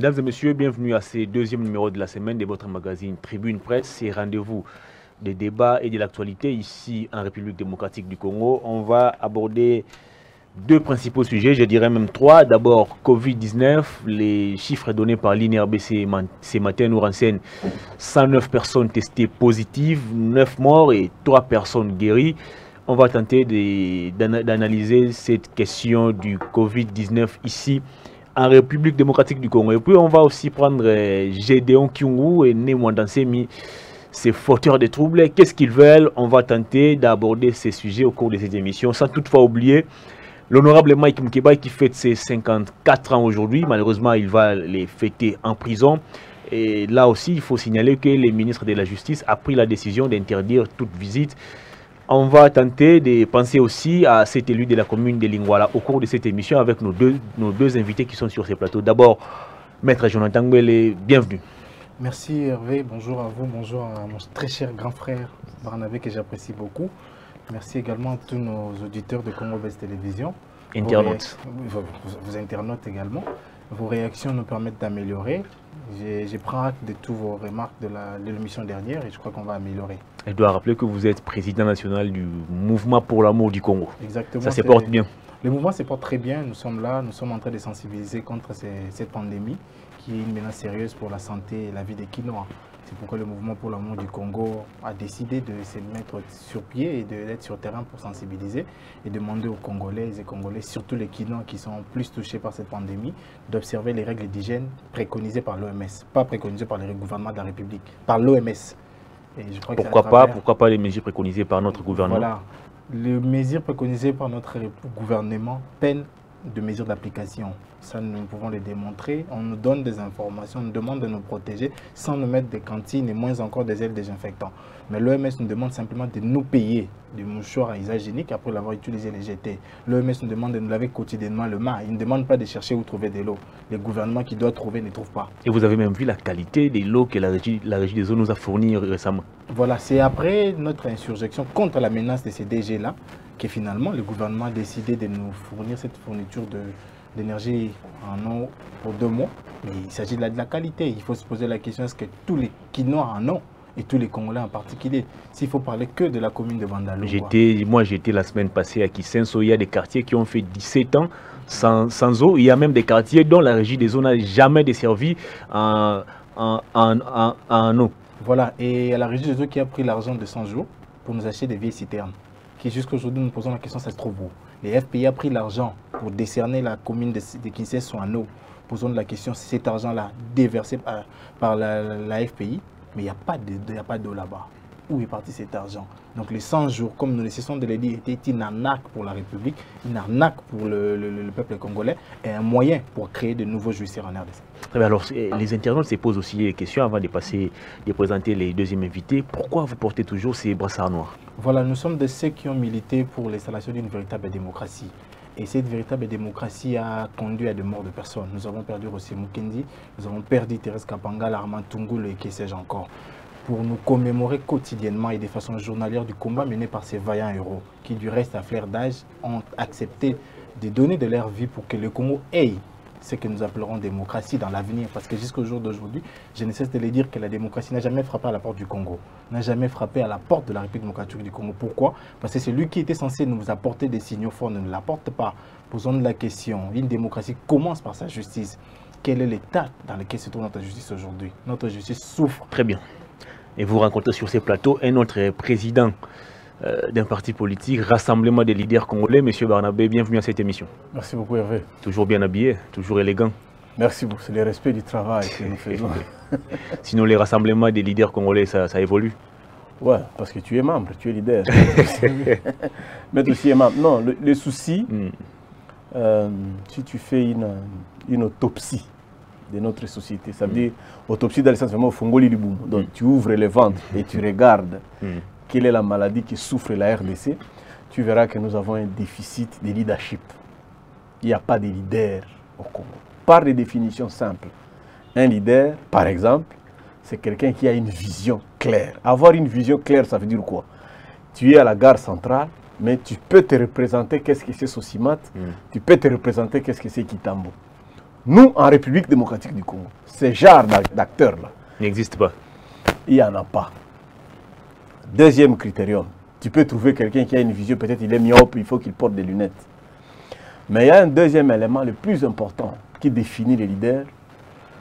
Mesdames et messieurs, bienvenue à ce deuxième numéro de la semaine de votre magazine Tribune Presse. C'est rendez-vous des débats et de l'actualité ici en République démocratique du Congo. On va aborder deux principaux sujets, je dirais même trois. D'abord, Covid-19. Les chiffres donnés par l'INRB ce matin nous renseignent 109 personnes testées positives, 9 morts et 3 personnes guéries. On va tenter d'analyser cette question du Covid-19 ici en République démocratique du Congo. Et puis on va aussi prendre euh, Gédéon Kyungu et Némo Dansemi, ces fauteurs de troubles. Qu'est-ce qu'ils veulent? On va tenter d'aborder ces sujets au cours de cette émission, sans toutefois oublier l'honorable Mike Mkeba qui fête ses 54 ans aujourd'hui. Malheureusement, il va les fêter en prison. Et là aussi, il faut signaler que le ministre de la Justice a pris la décision d'interdire toute visite on va tenter de penser aussi à cet élu de la commune de Lingwala au cours de cette émission avec nos deux, nos deux invités qui sont sur ces plateaux. D'abord, Maître Jonathan Ngwele, bienvenue. Merci Hervé, bonjour à vous, bonjour à mon très cher grand frère Barnavé que j'apprécie beaucoup. Merci également à tous nos auditeurs de Congo Best Télévision. Internautes. Vos, internautes également. Vos réactions nous permettent d'améliorer. J'ai pris acte de toutes vos remarques de l'émission dernière et je crois qu'on va améliorer. Je dois rappeler que vous êtes président national du mouvement pour l'amour du Congo. Exactement. Ça se porte bien. Le mouvement se porte très bien. Nous sommes là, nous sommes en train de sensibiliser contre cette pandémie qui est une menace sérieuse pour la santé et la vie des Quinois. C'est pourquoi le mouvement pour l'amour du Congo a décidé de se mettre sur pied et d'être sur terrain pour sensibiliser et demander aux Congolais et Congolais, surtout les Quinois qui sont plus touchés par cette pandémie, d'observer les règles d'hygiène préconisées par l'OMS, pas préconisées par le gouvernement de la République, par l'OMS. Pourquoi pas, pourquoi pas les mesures préconisées par notre gouvernement? Voilà, les mesures préconisées par notre gouvernement peinent de mesures d'application. Ça, nous pouvons les démontrer. On nous donne des informations, on nous demande de nous protéger sans nous mettre des cantines et moins encore des ailes désinfectants. Mais l'OMS nous demande simplement de nous payer des mouchoirs à usage unique après l'avoir utilisé les jeter. L'OMS nous demande de nous laver quotidiennement le main. Il ne demande pas de chercher où trouver de l'eau. Les gouvernements qui doivent trouver ne trouvent pas. Et vous avez même vu la qualité de l'eau que la régie, la régie des eaux nous a fournie récemment. Voilà, c'est après notre insurrection contre la menace de ces DG-là que finalement le gouvernement a décidé de nous fournir cette fourniture d'énergie en eau pour deux mois. Mais il s'agit de, de la qualité. Il faut se poser la question, est-ce que tous les Quinois en ont et tous les Congolais en particulier. S'il faut parler que de la commune de Vandalou. Moi, j'étais la semaine passée à Kisenso. Il y a des quartiers qui ont fait 17 ans sans, sans, eau. Il y a même des quartiers dont la régie des eaux n'a jamais desservi en, en, en, en, eau. Voilà, et la régie des eaux qui a pris l'argent de 100 jours pour nous acheter des vieilles citernes qui jusqu'à aujourd'hui nous posons la question, ça se trouve où Les FPI a pris l'argent pour décerner la commune de, de en eau. Posons la question, cet argent-là déversé par, par la, FPI, mais il n'y a pas d'eau là-bas. Où est parti cet argent? Donc les 100 jours, comme nous le cessons de le dire, étaient une arnaque pour la République, une arnaque pour le, peuple congolais et un moyen pour créer de nouveaux jouisseurs en RDC. Alors, les internautes se posent aussi des questions avant de passer, de présenter les deuxièmes invités. Pourquoi vous portez toujours ces brassards noirs? Voilà, nous sommes de ceux qui ont milité pour l'installation d'une véritable démocratie. Et cette véritable démocratie a conduit à des morts de personnes. Nous avons perdu Rossi Mukendi, nous avons perdu Thérèse Kapanga, Armand Tungulu et qui sais-je encore. Pour nous commémorer quotidiennement et de façon journalière du combat mené par ces vaillants héros qui, du reste à flair d'âge, ont accepté de donner de leur vie pour que le Congo ait ce que nous appellerons démocratie dans l'avenir. Parce que jusqu'au jour d'aujourd'hui, je ne cesse de le dire que la démocratie n'a jamais frappé à la porte du Congo, n'a jamais frappé à la porte de la République démocratique du Congo. Pourquoi? Parce que celui qui était censé nous apporter des signaux forts ne l'apporte pas. Posons la question, une démocratie commence par sa justice. Quel est l'état dans lequel se trouve notre justice aujourd'hui? Notre justice souffre. Très bien. Et vous rencontrez sur ces plateaux un autre président d'un parti politique, Rassemblement des leaders congolais. Monsieur Barnabé, bienvenue à cette émission. Merci beaucoup Hervé. Toujours bien habillé, toujours élégant. Merci beaucoup, c'est le respect du travail que nous faisons. Sinon, les rassemblements des leaders congolais, ça, évolue Ouais, parce que tu es membre, tu es leader. Mais aussi es membre. Non, le, souci, hmm. euh, si tu fais une, une autopsie de notre société, ça veut hmm. dire autopsie dans le sens vraiment au fongoli du. Donc hmm. tu ouvres le ventre et tu regardes quelle est la maladie qui souffre la RDC, tu verras que nous avons un déficit de leadership. Il n'y a pas de leader au Congo. Par des définitions simples. Un leader, par exemple, c'est quelqu'un qui a une vision claire. Avoir une vision claire, ça veut dire quoi? Tu es à la gare centrale, mais tu peux te représenter qu'est-ce que c'est Sosimat, mm. tu peux te représenter qu'est-ce que c'est Kitambo. Nous, en République démocratique du Congo, ce genre d'acteurs-là n'existe pas. Il n'y en a pas. Deuxième critérium, tu peux trouver quelqu'un qui a une vision, peut-être il est myope, il faut qu'il porte des lunettes. Mais il y a un deuxième élément le plus important qui définit les leaders,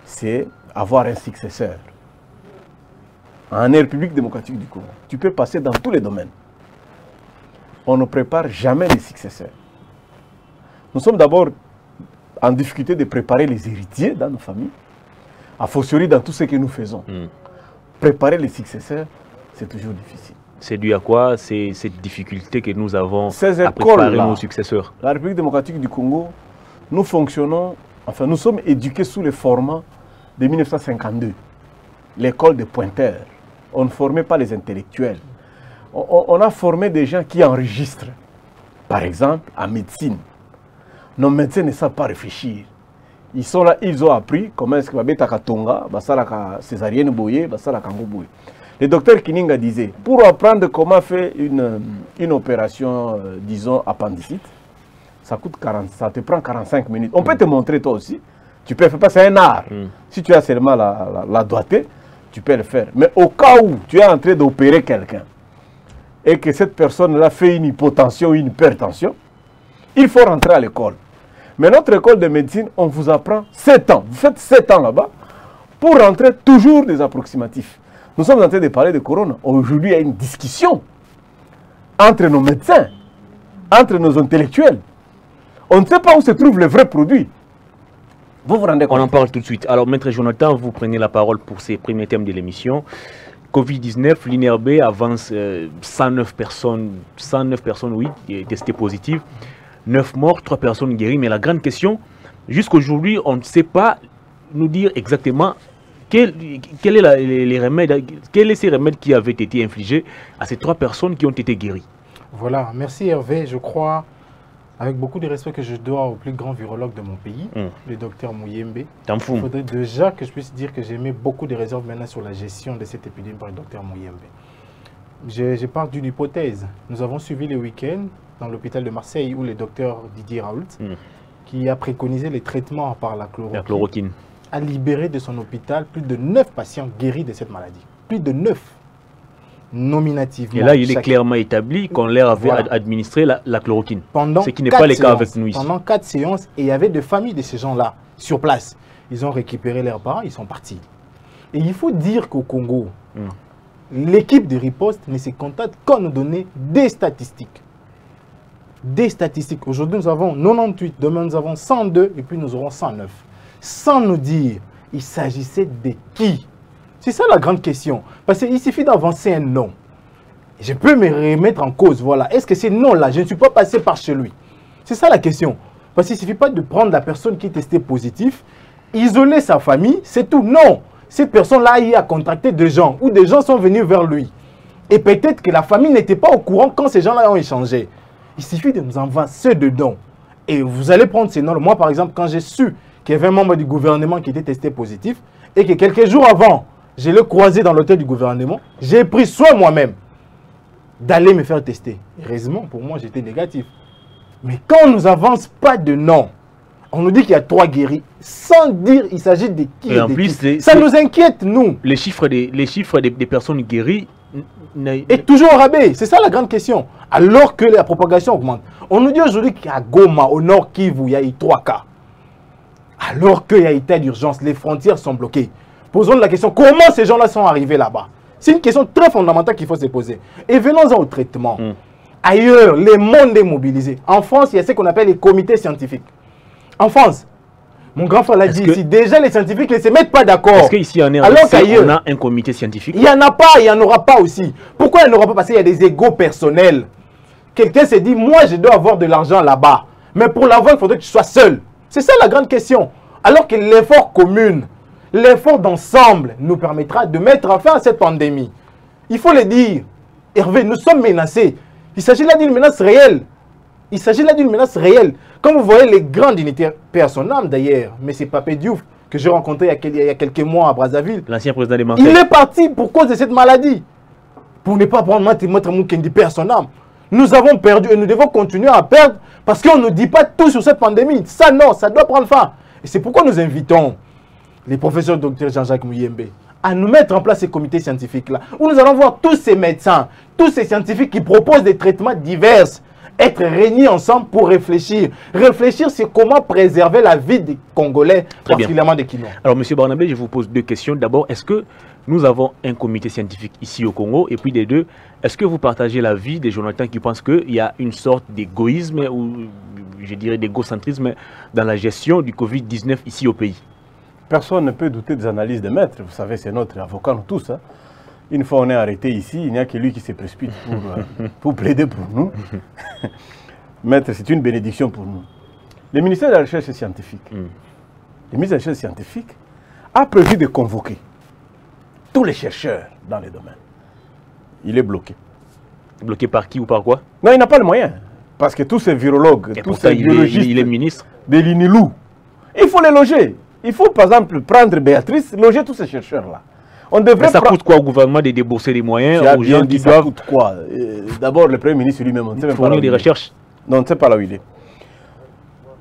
c'est avoir un successeur. En République démocratique du Congo, tu peux passer dans tous les domaines. On ne prépare jamais les successeurs. Nous sommes d'abord en difficulté de préparer les héritiers dans nos familles, a fortiori dans tout ce que nous faisons. Hmm. Préparer les successeurs, c'est toujours difficile. C'est dû à quoi? C'est cette difficulté que nous avons Ces à préparer nos successeurs. La République démocratique du Congo, nous fonctionnons, enfin nous sommes éduqués sous le format de 1952, l'école des pointeurs. On ne formait pas les intellectuels. On, a formé des gens qui enregistrent. Par exemple, en médecine. Nos médecins ne savent pas réfléchir. Ils sont là, ils ont appris comment est-ce que babetaka tonga, basalaka césarienne boye, basalaka boye. Le docteur Kininga disait, pour apprendre comment faire une, une opération, euh, disons, appendicite, ça coûte 40, ça te prend 45 minutes. On peut te montrer toi aussi. Tu peux faire, parce que c'est un art. Si tu as seulement la, la, la doigté, tu peux le faire. Mais au cas où tu es en train d'opérer quelqu'un et que cette personne-là fait une hypotension ou une hypertension, il faut rentrer à l'école. Mais notre école de médecine, on vous apprend 7 ans. Vous faites 7 ans là-bas pour rentrer toujours des approximatifs. Nous sommes en train de parler de corona. Aujourd'hui, il y a une discussion entre nos médecins, entre nos intellectuels. On ne sait pas où se trouve le vrai produit. Vous vous rendez On compte en parle tout de suite. Alors, Maître Jonathan, vous prenez la parole pour ces premiers thèmes de l'émission. Covid-19, l'INRB avance euh, 109 personnes, 109 personnes, oui, testées positives, 9 morts, 3 personnes guéries. Mais la grande question, jusqu'aujourd'hui, on ne sait pas nous dire exactement quel, quel est la- les, les remèdes, quels sont ces remèdes qui avaient été infligés à ces 3 personnes qui ont été guéries. Voilà, merci Hervé. Je crois, avec beaucoup de respect que je dois au plus grand virologue de mon pays, Mm. le docteur Mouyembe, T'en il faudrait déjà que je puisse dire que j'ai mis beaucoup de réserves maintenant sur la gestion de cette épidémie par le docteur Mouyembe. Je, je pars d'une hypothèse. Nous avons suivi le week-end dans l'hôpital de Marseille où le docteur Didier Raoult, Mm. qui a préconisé les traitements par la chloroquine, La chloroquine. A libéré de son hôpital plus de 9 patients guéris de cette maladie. Plus de 9 nominativement. Et là, il est clairement établi qu'on leur avait Voilà. administré la, la chloroquine. pendant Ce qui n'est pas le cas avec nous ici. Pendant quatre séances, et il y avait des familles de ces gens-là sur place. Ils ont récupéré leurs parents, ils sont partis. Et il faut dire qu'au Congo, Mm. l'équipe de riposte ne se contente qu'à nous donner des statistiques. Des statistiques. Aujourd'hui, nous avons 98, demain, nous avons 102, et puis nous aurons 109. Sans nous dire, il s'agissait de qui? C'est ça la grande question. Parce qu'il suffit d'avancer un nom. Je peux me remettre en cause, voilà. Est-ce que ces noms-là, je ne suis pas passé par chez lui? C'est ça la question. Parce qu'il ne suffit pas de prendre la personne qui est testée positif, isoler sa famille, c'est tout. Non Cette personne-là y a contracté des gens, ou des gens sont venus vers lui. Et peut-être que la famille n'était pas au courant quand ces gens-là ont échangé. Il suffit de nous avancer dedans. Et vous allez prendre ces noms. Moi, par exemple, quand j'ai su qu'il y avait un membre du gouvernement qui était testé positif, et que quelques jours avant, je l'ai croisé dans l'hôtel du gouvernement, j'ai pris soin moi-même d'aller me faire tester. Heureusement, pour moi, j'étais négatif. Mais quand on nous avance pas de nom, on nous dit qu'il y a trois guéris, sans dire il s'agit de qui. Et en de plus, qui. ça nous inquiète, nous. Les chiffres des, les chiffres des, des personnes guéries Et toujours au rabais, c'est ça la grande question. Alors que la propagation augmente. On nous dit aujourd'hui qu'à Goma, au nord Kivu, il y a eu trois cas. Alors qu'il y a état d'urgence, les frontières sont bloquées. Posons la question, comment ces gens-là sont arrivés là-bas? C'est une question très fondamentale qu'il faut se poser. Et venons-en au traitement. Mm. Ailleurs, le monde est mobilisé. En France, il y a ce qu'on appelle les comités scientifiques. En France, mon grand frère l'a dit que- ici, déjà les scientifiques ne se mettent pas d'accord. Est-ce qu'ici en Alors qu'ailleurs- on a un comité scientifique? Il n'y en a pas, il n'y en aura pas aussi. Pourquoi il n'y en aura pas? Parce qu'il y a des égaux personnels. Quelqu'un s'est dit, moi je dois avoir de l'argent là-bas. Mais pour l'avoir, il faudrait que tu sois seul. C'est ça la grande question. Alors que l'effort commun, l'effort d'ensemble nous permettra de mettre fin à cette pandémie. Il faut le dire. Hervé, nous sommes menacés. Il s'agit là d'une menace réelle. Il s'agit là d'une menace réelle. Comme vous voyez les grands dignitaires, personne âme d'ailleurs, mais c'est Papé Diouf que j'ai rencontré il y, a quelques mois à Brazzaville. L'ancien président des Il est parti pour cause de cette maladie. Pour ne pas prendre Maître perd son âme. Nous avons perdu et nous devons continuer à perdre parce qu'on ne dit pas tout sur cette pandémie. Ça, non, ça doit prendre fin. Et c'est pourquoi nous invitons les professeurs docteur Jean-Jacques Mouyembe à nous mettre en place ces comités scientifiques-là, où nous allons voir tous ces médecins, tous ces scientifiques qui proposent des traitements divers, être réunis ensemble pour réfléchir. Réfléchir, c'est comment préserver la vie des Congolais, Très bien. particulièrement des Kinois. Alors, Monsieur Barnabé, je vous pose deux questions. D'abord, est-ce que nous avons un comité scientifique ici au Congo? Et puis, des deux, est-ce que vous partagez l'avis des Jonathan qui pensent qu'il y a une sorte d'égoïsme ou, je dirais, d'égocentrisme dans la gestion du Covid-19 ici au pays? Personne ne peut douter des analyses des maîtres. Vous savez, c'est notre avocat, nous tous. hein. Une fois on est arrêté ici, il n'y a que lui qui se précipite pour, euh, pour plaider pour nous. Maître, c'est une bénédiction pour nous. Le ministère de la Recherche scientifique, Mm. le ministère de la Recherche scientifique a prévu de convoquer tous les chercheurs dans les domaines. Il est bloqué. Bloqué par qui ou par quoi? Non, il n'a pas le moyen. Parce que tous ces virologues, Et tous ces il est, biologistes il est ministre. de l'INILU, il faut les loger. Il faut, par exemple, prendre Béatrice, loger tous ces chercheurs-là. On devrait Mais ça coûte quoi au gouvernement de débourser les moyens aux gens qui ça doivent coûte quoi Euh, D'abord, le Premier ministre lui-même, on ne sait même pas là fournir où des recherches Non, on ne sait pas là où il est.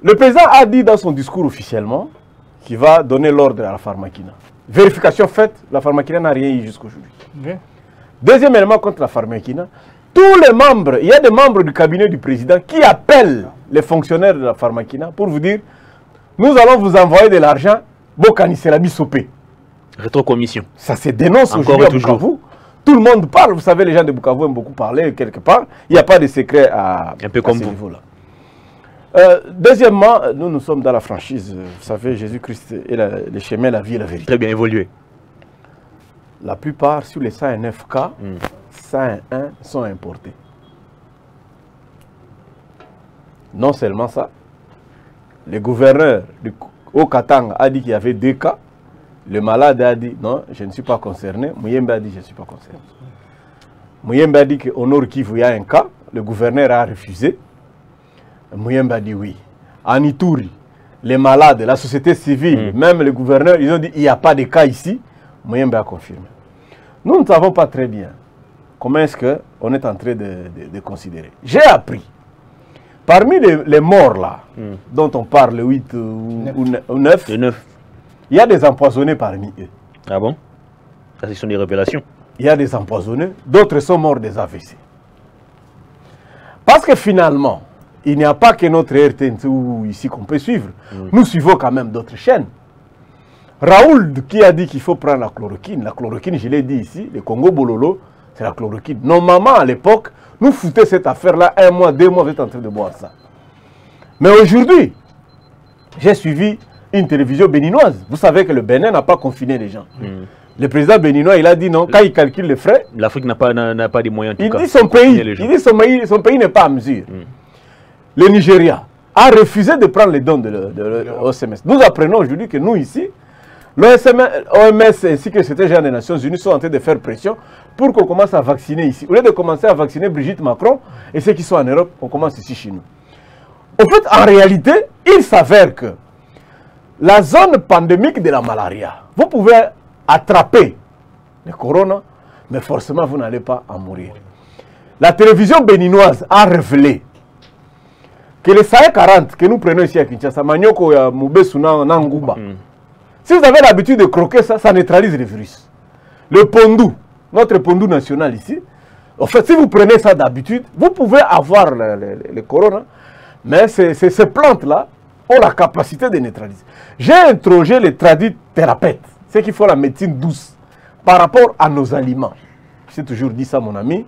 Le président a dit dans son discours officiellement qu'il va donner l'ordre à la pharmakina. Vérification faite, la pharmakina n'a rien eu jusqu'aujourd'hui. Deuxième élément contre la pharmakina, tous les membres, il y a des membres du cabinet du président qui appellent les fonctionnaires de la pharmakina pour vous dire nous allons vous envoyer de l'argent, Bokani Selabi Sopé. Rétrocommission. Ça se dénonce Encore aujourd'hui à et toujours. Bukavu. Tout le monde parle. Vous savez, les gens de Bukavu aiment beaucoup parler quelque part. Il n'y a pas de secret à, Un peu à comme ce vous. niveau-là. Euh, deuxièmement, nous, nous sommes dans la franchise. Vous savez, Jésus-Christ est la- le chemin, la vie et la vérité. Très bien évolué. La plupart, sur les 109 cas, Mm. 101 sont importés. Non seulement ça, le gouverneur du Haut-Katanga a dit qu'il y avait deux cas. Le malade a dit non, je ne suis pas concerné. Mouyembe a dit je ne suis pas concerné. Mouyembe a dit qu'au Nord Kivu, il y a un cas. Le gouverneur a refusé. Mouyembe a dit oui. En Ituri, les malades, la société civile, même le gouverneur, ils ont dit il n'y a pas de cas ici. Mouyembe a confirmé. Nous ne savons pas très bien comment est-ce qu'on est en train de, de- de considérer. J'ai appris, parmi les, les morts là, dont on parle, le 8 ou, ou ne- ou 9, Le 9. Il y a des empoisonnés parmi eux. Ah bon? Ça, ce sont des révélations. Il y a des empoisonnés, d'autres sont morts des AVC. Parce que finalement, il n'y a pas que notre RTNC ou ici qu'on peut suivre. Nous suivons quand même d'autres chaînes. Raoul qui a dit qu'il faut prendre la chloroquine. La chloroquine, je l'ai dit ici, le Congo Bololo, c'est la chloroquine. Nos mamans à l'époque nous foutaient cette affaire-là un mois, deux mois, vous êtes en train de boire ça. Mais aujourd'hui, j'ai suivi une télévision béninoise. Vous savez que le Bénin n'a pas confiné les gens. Le président béninois, il a dit non, quand il calcule les frais, L'Afrique n'a pas, n'a pas de moyens en tout il cas. dit son pays, les gens. il dit son pays, son pays n'est pas à mesure. Le Nigeria a refusé de prendre les dons de l'OMS. Nous apprenons aujourd'hui que nous ici, l'OMS ainsi que le secrétaire général des Nations Unies sont en train de faire pression pour qu'on commence à vacciner ici. Au lieu de commencer à vacciner Brigitte Macron et ceux qui sont en Europe, on commence ici chez nous. En fait, en réalité, il s'avère que la zone pandémique de la malaria, vous pouvez attraper le corona, mais forcément vous n'allez pas en mourir. La télévision béninoise a révélé que le SAE 40 que nous prenons ici à Kinshasa, Manioko ya Mubesu na na Nguba, si vous avez l'habitude de croquer ça, ça neutralise le virus. Le pondou, notre pondou national ici, en fait, si vous prenez ça d'habitude, vous pouvez avoir le, le- le corona, mais ces, ces- ces plantes-là ont la capacité de neutraliser. J'ai interrogé les traduits thérapeutes, ceux qui font la médecine douce, par rapport à nos aliments. J'ai toujours dit ça, mon ami.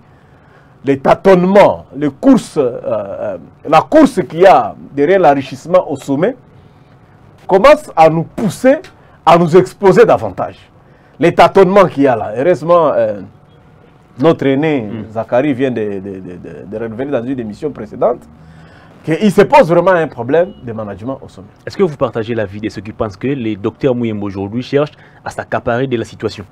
Les tâtonnements, les courses, euh, euh, la course qu'il y a derrière l'enrichissement au sommet commence à nous pousser à nous exposer davantage. Les tâtonnements qu'il y a là. Heureusement, euh, notre aîné Zachary vient de, de- de- de- de révéler dans une émission précédente qu'il se pose vraiment un problème de management au sommet. Est-ce que vous partagez l'avis de ceux qui pensent que les docteurs Mouyembo aujourd'hui cherchent à s'accaparer de la situation?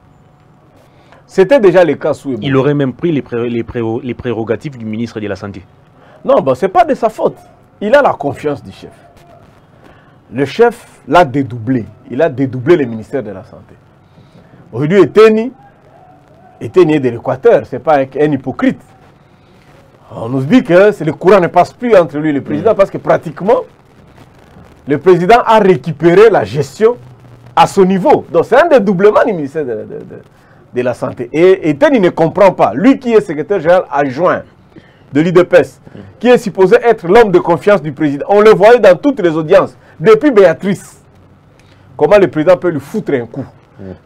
C'était déjà le cas sous Ebola. Il aurait même pris les, pré- les pré- les prérogatives du ministre de la Santé. Non, ce n'est pas de sa faute. Il a la confiance du chef. Le chef l'a dédoublé. Il a dédoublé le ministère de la Santé. Aujourd'hui, Eteni, Eteni est de l'Équateur, ce n'est pas un, un hypocrite. On nous dit que le courant ne passe plus entre lui et le président parce que pratiquement, le président a récupéré la gestion à son niveau. Donc c'est un dédoublement du ministère de, de- de- de la Santé. Et Eten, il ne comprend pas. Lui qui est secrétaire général adjoint de l'IDPS, qui est supposé être l'homme de confiance du président. On le voyait dans toutes les audiences, depuis Béatrice. Comment le président peut lui foutre un coup?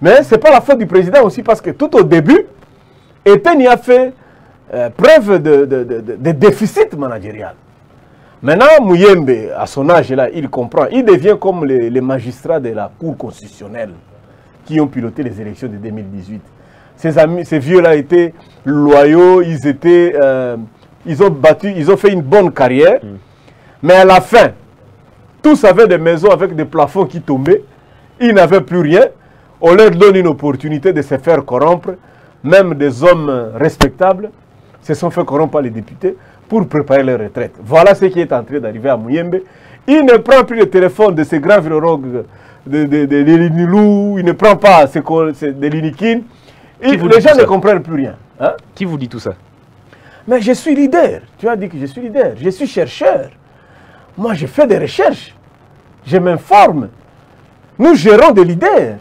Mais ce n'est pas la faute du président aussi, parce que tout au début, Eten y a fait euh, preuve de, de- de- déficit managérial. Maintenant, Mouyembe, à son âge là, il comprend. Il devient comme les, les magistrats de la Cour constitutionnelle qui ont piloté les élections de 2018. Ces, amis, ces vieux-là étaient loyaux, ils, étaient, euh, ils ont battu, ils ont fait une bonne carrière. Mais à la fin, tous avaient des maisons avec des plafonds qui tombaient. Ils n'avaient plus rien. On leur donne une opportunité de se faire corrompre. Même des hommes respectables se sont fait corrompre par les députés pour préparer leur retraite. Voilà ce qui est en train d'arriver à Mouyembe. Il ne prend plus le téléphone de ces grands virologues de, de, de, il ne prend pas ces- de l'Inikin. Qui vous Les gens ne comprennent plus rien. hein? Qui vous dit tout ça? Mais je suis leader. Tu as dit que je suis leader. Je suis chercheur. Moi, je fais des recherches. Je m'informe. Nous gérons des leaders.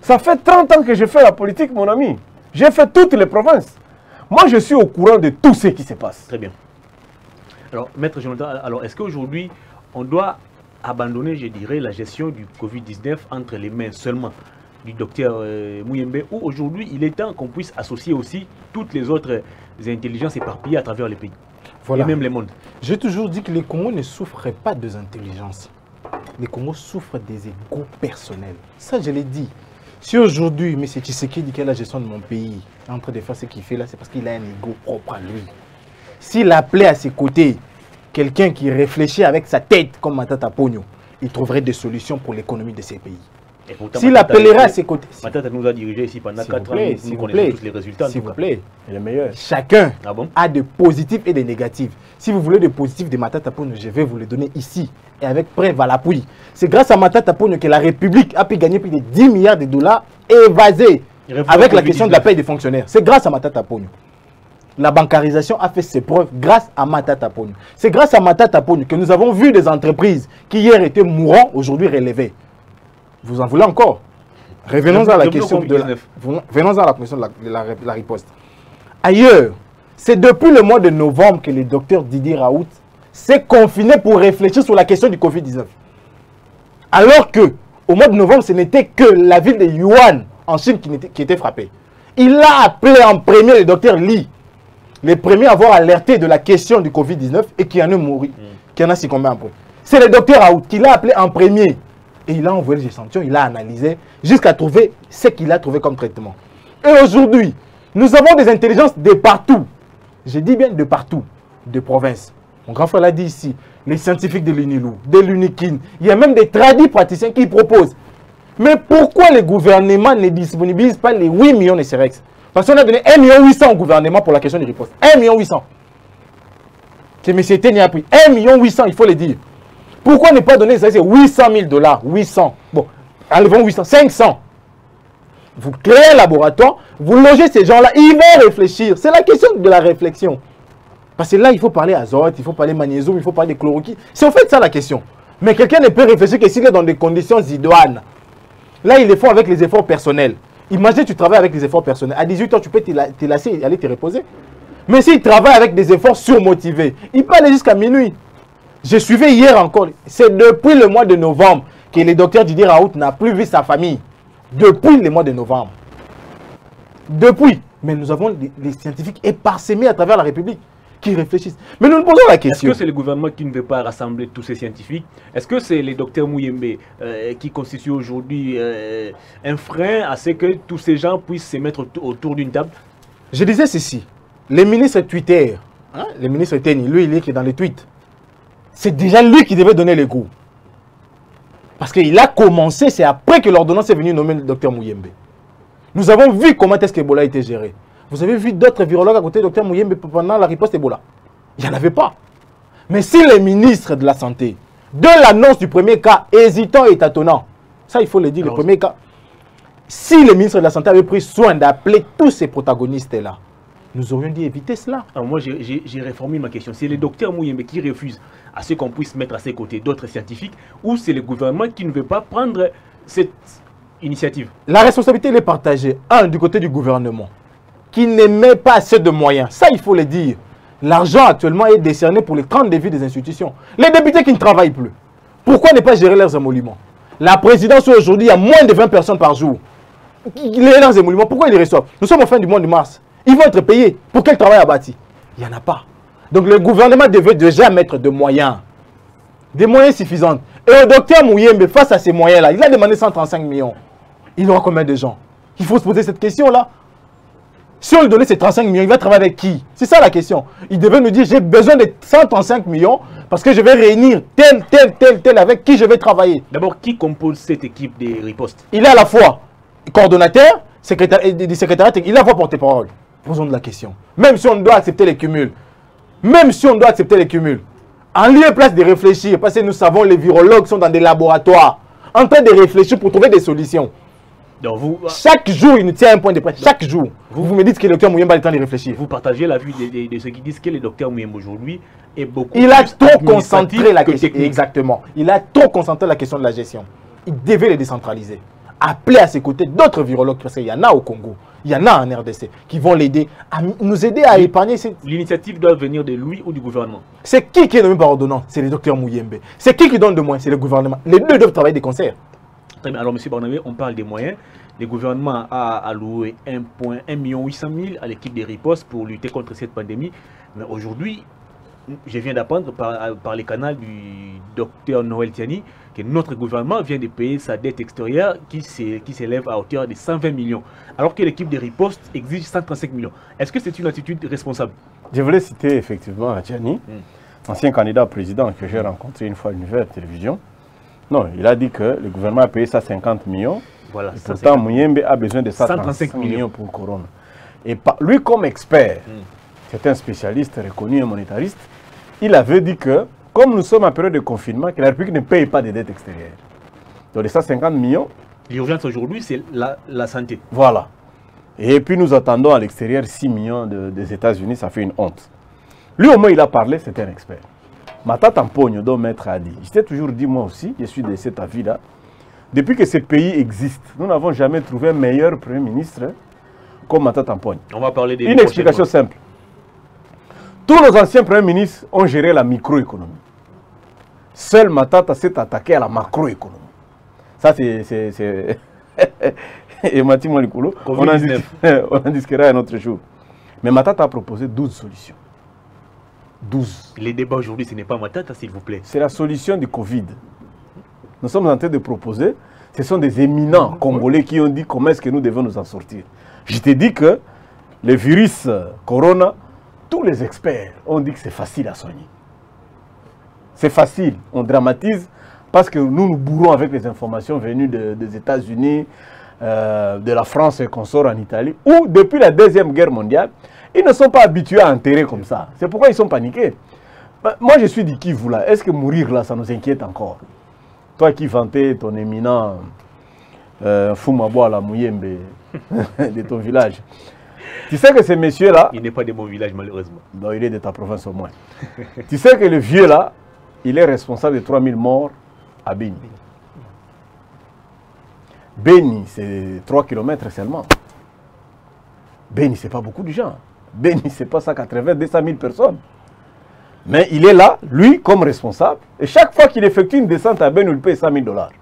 Ça fait 30 ans que je fais la politique, mon ami. J'ai fait toutes les provinces. Moi, je suis au courant de tout ce qui se passe. Très bien. Alors, Maître Jonathan, alors est-ce qu'aujourd'hui, on doit abandonner, je dirais, la gestion du Covid-19 entre les mains seulement du docteur euh, Mouyembe, ou aujourd'hui, il est temps qu'on puisse associer aussi toutes les autres intelligences éparpillées à travers le pays, Voilà. et même le monde? J'ai toujours dit que les Congos ne souffrent pas des intelligences. Les Congos souffrent des égaux personnels. Ça, je l'ai dit. Si aujourd'hui, M. Tshisekedi, qui a la gestion de mon pays, est en train de faire ce qu'il fait là, c'est parce qu'il a un ego propre à lui. S'il appelait à ses côtés quelqu'un qui réfléchit avec sa tête comme Matata Pogno, il trouverait des solutions pour l'économie de ces pays. S'il Matata appellerait à ses côtés, Matata nous a dirigé ici pendant s'il vous 4 ans, nous, s'il nous vous connaissons plaît, tous les résultats. s'il vous plaît, meilleur. chacun Ah bon a des positifs et des négatifs. Si vous voulez des positifs de Matata Pogno, je vais vous les donner ici et avec preuve à l'appui. C'est grâce à Matata Pogno que la République a pu gagner plus de 10 milliards de dollars évasés avec la Covid-19. question de la paie des fonctionnaires. C'est grâce à Matata Pogno. La bancarisation a fait ses preuves grâce à Matata Pogno. C'est grâce à Matata Pogno que nous avons vu des entreprises qui hier étaient mourants, aujourd'hui relevées. Vous en voulez encore? Revenons à la question de la, Covid-19. venons à la question de la, de la- de la riposte. Ailleurs, c'est depuis le mois de novembre que le docteur Didier Raoult s'est confiné pour réfléchir sur la question du Covid-19. Alors que, au mois de novembre, ce n'était que la ville de Yuan, en Chine, qui, était frappée. Il a appelé en premier le docteur Li, le premier à avoir alerté de la question du Covid-19 et qui en est mort, qui en a succombé un peu. C'est le docteur Raoult qui l'a appelé en premier. Et il a envoyé les échantillons, il a analysé jusqu'à trouver ce qu'il a trouvé comme traitement. Et aujourd'hui, nous avons des intelligences de partout. Je dis bien de partout, de province. Mon grand frère l'a dit ici, les scientifiques de l'UNILU, de l'UNIKIN, il y a même des tradis praticiens qui proposent. Mais pourquoi le gouvernement ne disponibilise pas les 8 millions de CEREX Parce qu'on a donné 1 million au gouvernement pour la question du riposte. 1 million Que M. A pris. 1 million il faut le dire. Pourquoi ne pas donner ça C'est 800 000 dollars. 800. Bon, enlevons 800. 500. Vous créez un laboratoire, vous logez ces gens-là, ils vont réfléchir. C'est la question de la réflexion. Parce que là, il faut parler azote, il faut parler magnésium, il faut parler chloroquine. C'est en fait ça la question. Mais quelqu'un ne peut réfléchir que s'il est dans des conditions idoines. Là, ils le font avec les efforts personnels. Imagine, tu travailles avec des efforts personnels. À 18 ans, tu peux te lasser et aller te reposer. Mais s'il travaille avec des efforts surmotivés, il peut aller jusqu'à minuit. Je suivais hier encore. C'est depuis le mois de novembre que le docteur Didier Raoult n'a plus vu sa famille. Depuis le mois de novembre. Depuis. Mais nous avons les, les scientifiques éparsemés à travers la République qui réfléchissent. Mais nous nous posons la Est-ce question. que c'est le gouvernement qui ne veut pas rassembler tous ces scientifiques? Est-ce que c'est les docteurs Mouyembe euh, qui constituent aujourd'hui euh, un frein à ce que tous ces gens puissent se mettre auto- autour d'une table? Je disais ceci. Les ministres Twitter, hein, le ministre Teni, lui, il écrit dans les tweets. C'est déjà lui qui devait donner le goût. Parce qu'il a commencé, c'est après que l'ordonnance est venue nommer le docteur Mouyembe. Nous avons vu comment est-ce qu'Ebola a été géré. Vous avez vu d'autres virologues à côté du docteur Mouyembe pendant la riposte Ebola Il n'y en avait pas. Mais si les ministres de la Santé, de l'annonce du premier cas, hésitant et tâtonnant, ça il faut le dire, Alors, le premier cas, si les ministres de la Santé avaient pris soin d'appeler tous ces protagonistes-là, nous aurions dû éviter cela. Alors moi, j'ai- réformé ma question. C'est les docteurs Mouyembe qui refusent à ce qu'on puisse mettre à ses côtés d'autres scientifiques ou c'est le gouvernement qui ne veut pas prendre cette initiative La responsabilité est partagée. Un, du côté du gouvernement, qui ne met pas assez de moyens. Ça, il faut le dire. L'argent actuellement est décerné pour les 30 défis des institutions. Les députés qui ne travaillent plus. Pourquoi ne pas gérer leurs émoluments? La présidence aujourd'hui, a moins de 20 personnes par jour. Les leurs émoluments, pourquoi ils les reçoivent? Nous sommes en fin du mois de mars. Ils vont être payés. Pour quel travail abattu Il n'y en a pas. Donc le gouvernement devait déjà mettre des moyens. Des moyens suffisants. Et le docteur Mouyembe, face à ces moyens-là, il a demandé 135 millions. Il aura combien de gens? Il faut se poser cette question-là. Si on lui donnait ces 35 millions, il va travailler avec qui? C'est ça la question. Il devait nous dire, j'ai besoin de 135 millions parce que je vais réunir tel, tel, tel, tel avec qui je vais travailler. D'abord, qui compose cette équipe des ripostes? Il est à la fois coordonnateur, secrétaire, et du secrétariat, il est à la fois porte-parole. Posons de la question. Même si on doit accepter les cumuls, même si on doit accepter les cumuls, en lieu et place de réfléchir, parce que nous savons les virologues sont dans des laboratoires, en train de réfléchir pour trouver des solutions. Donc vous, Chaque jour, il nous tient un point de presse. Chaque jour. Vous, vous me dites que le docteur Mouyemba a le temps de réfléchir. vous partagez l'avis de, de- de ceux qui disent que le docteur Mouyembe aujourd'hui est beaucoup Il a plus trop concentré la que question. technique. Exactement. Il a trop concentré la question de la gestion. Il devait les décentraliser. Appeler à ses côtés d'autres virologues, parce qu'il y en a au Congo, il y en a en RDC, qui vont l'aider à nous aider à épargner. L'initiative doit venir de lui ou du gouvernement. C'est qui qui est nommé par ordonnance? C'est le docteur Mouyembe. C'est qui qui donne de moins C'est le gouvernement. Les deux doivent travailler des concerts. Très bien. Alors, M. Barnabé, on parle des moyens. Le gouvernement a alloué 1,1 million 800 000 à l'équipe des ripostes pour lutter contre cette pandémie. Mais aujourd'hui, je viens d'apprendre par, par les canaux du docteur Noël Tiani que notre gouvernement vient de payer sa dette extérieure qui s'é- qui s'élève à hauteur de 120 millions, alors que l'équipe des ripostes exige 135 millions. Est-ce que c'est une attitude responsable? Je voulais citer effectivement Gianni, Mm. ancien candidat à président que j'ai rencontré une fois à l'univers télévision. Non, il a dit que le gouvernement a payé ça 50 millions. Voilà, Et pourtant, Mouyembe a besoin de 135 135 millions millions pour Corona. Et par- lui, comme expert, Mm. c'est un spécialiste reconnu et monétariste, il avait dit que, comme nous sommes en période de confinement, que la République ne paye pas de dettes extérieures. Donc les 150 millions, L'urgence aujourd'hui, c'est la, la santé. voilà. Et puis nous attendons à l'extérieur 6 millions de- des États-Unis, ça fait une honte. Lui, au moins, il a parlé, c'était un expert. Matata Mpogno, dont Maître a dit, je t'ai toujours dit, moi aussi, je suis de cet avis-là, depuis que ce pays existe, nous n'avons jamais trouvé un meilleur Premier ministre comme Matata Mpogno. On va parler des Une explication simple. Tous nos anciens premiers ministres ont géré la microéconomie. Seul Matata s'est attaqué à la macroéconomie. Ça, c'est. Et Mati Molikolo, on, en Covid-19. dis- on en discutera un autre jour. Mais Matata a proposé 12 solutions. 12. Les débats aujourd'hui, ce n'est pas ma tête, s'il vous plaît. C'est la solution du Covid. Nous sommes en train de proposer. Ce sont des éminents Congolais qui ont dit comment est-ce que nous devons nous en sortir. Je t'ai dit que le virus euh, Corona, tous les experts ont dit que c'est facile à soigner. C'est facile, on dramatise parce que nous nous bourrons avec les informations venues de- des États-Unis, euh, de la France et qu'on sort en Italie, où depuis la Deuxième Guerre mondiale, ils ne sont pas habitués à enterrer comme ça. C'est pourquoi ils sont paniqués. Ben, Moi, je suis du Kivu là? Est-ce que mourir là, ça nous inquiète encore? Toi qui vantais ton éminent euh, Fumabo la Mouyembe de ton village. Tu sais que ces messieurs-là, Il n'est pas de mon village, malheureusement. non, il est de ta province au moins. tu sais que le vieux là, il est responsable de 3000 morts à Beni. Beni, c'est 3 km seulement. Beni, c'est pas beaucoup de gens. Beni, c'est pas 180, 200 000 personnes. Mais il est là, lui, comme responsable. Et chaque fois qu'il effectue une descente à Beni, il paye 100 000 dollars.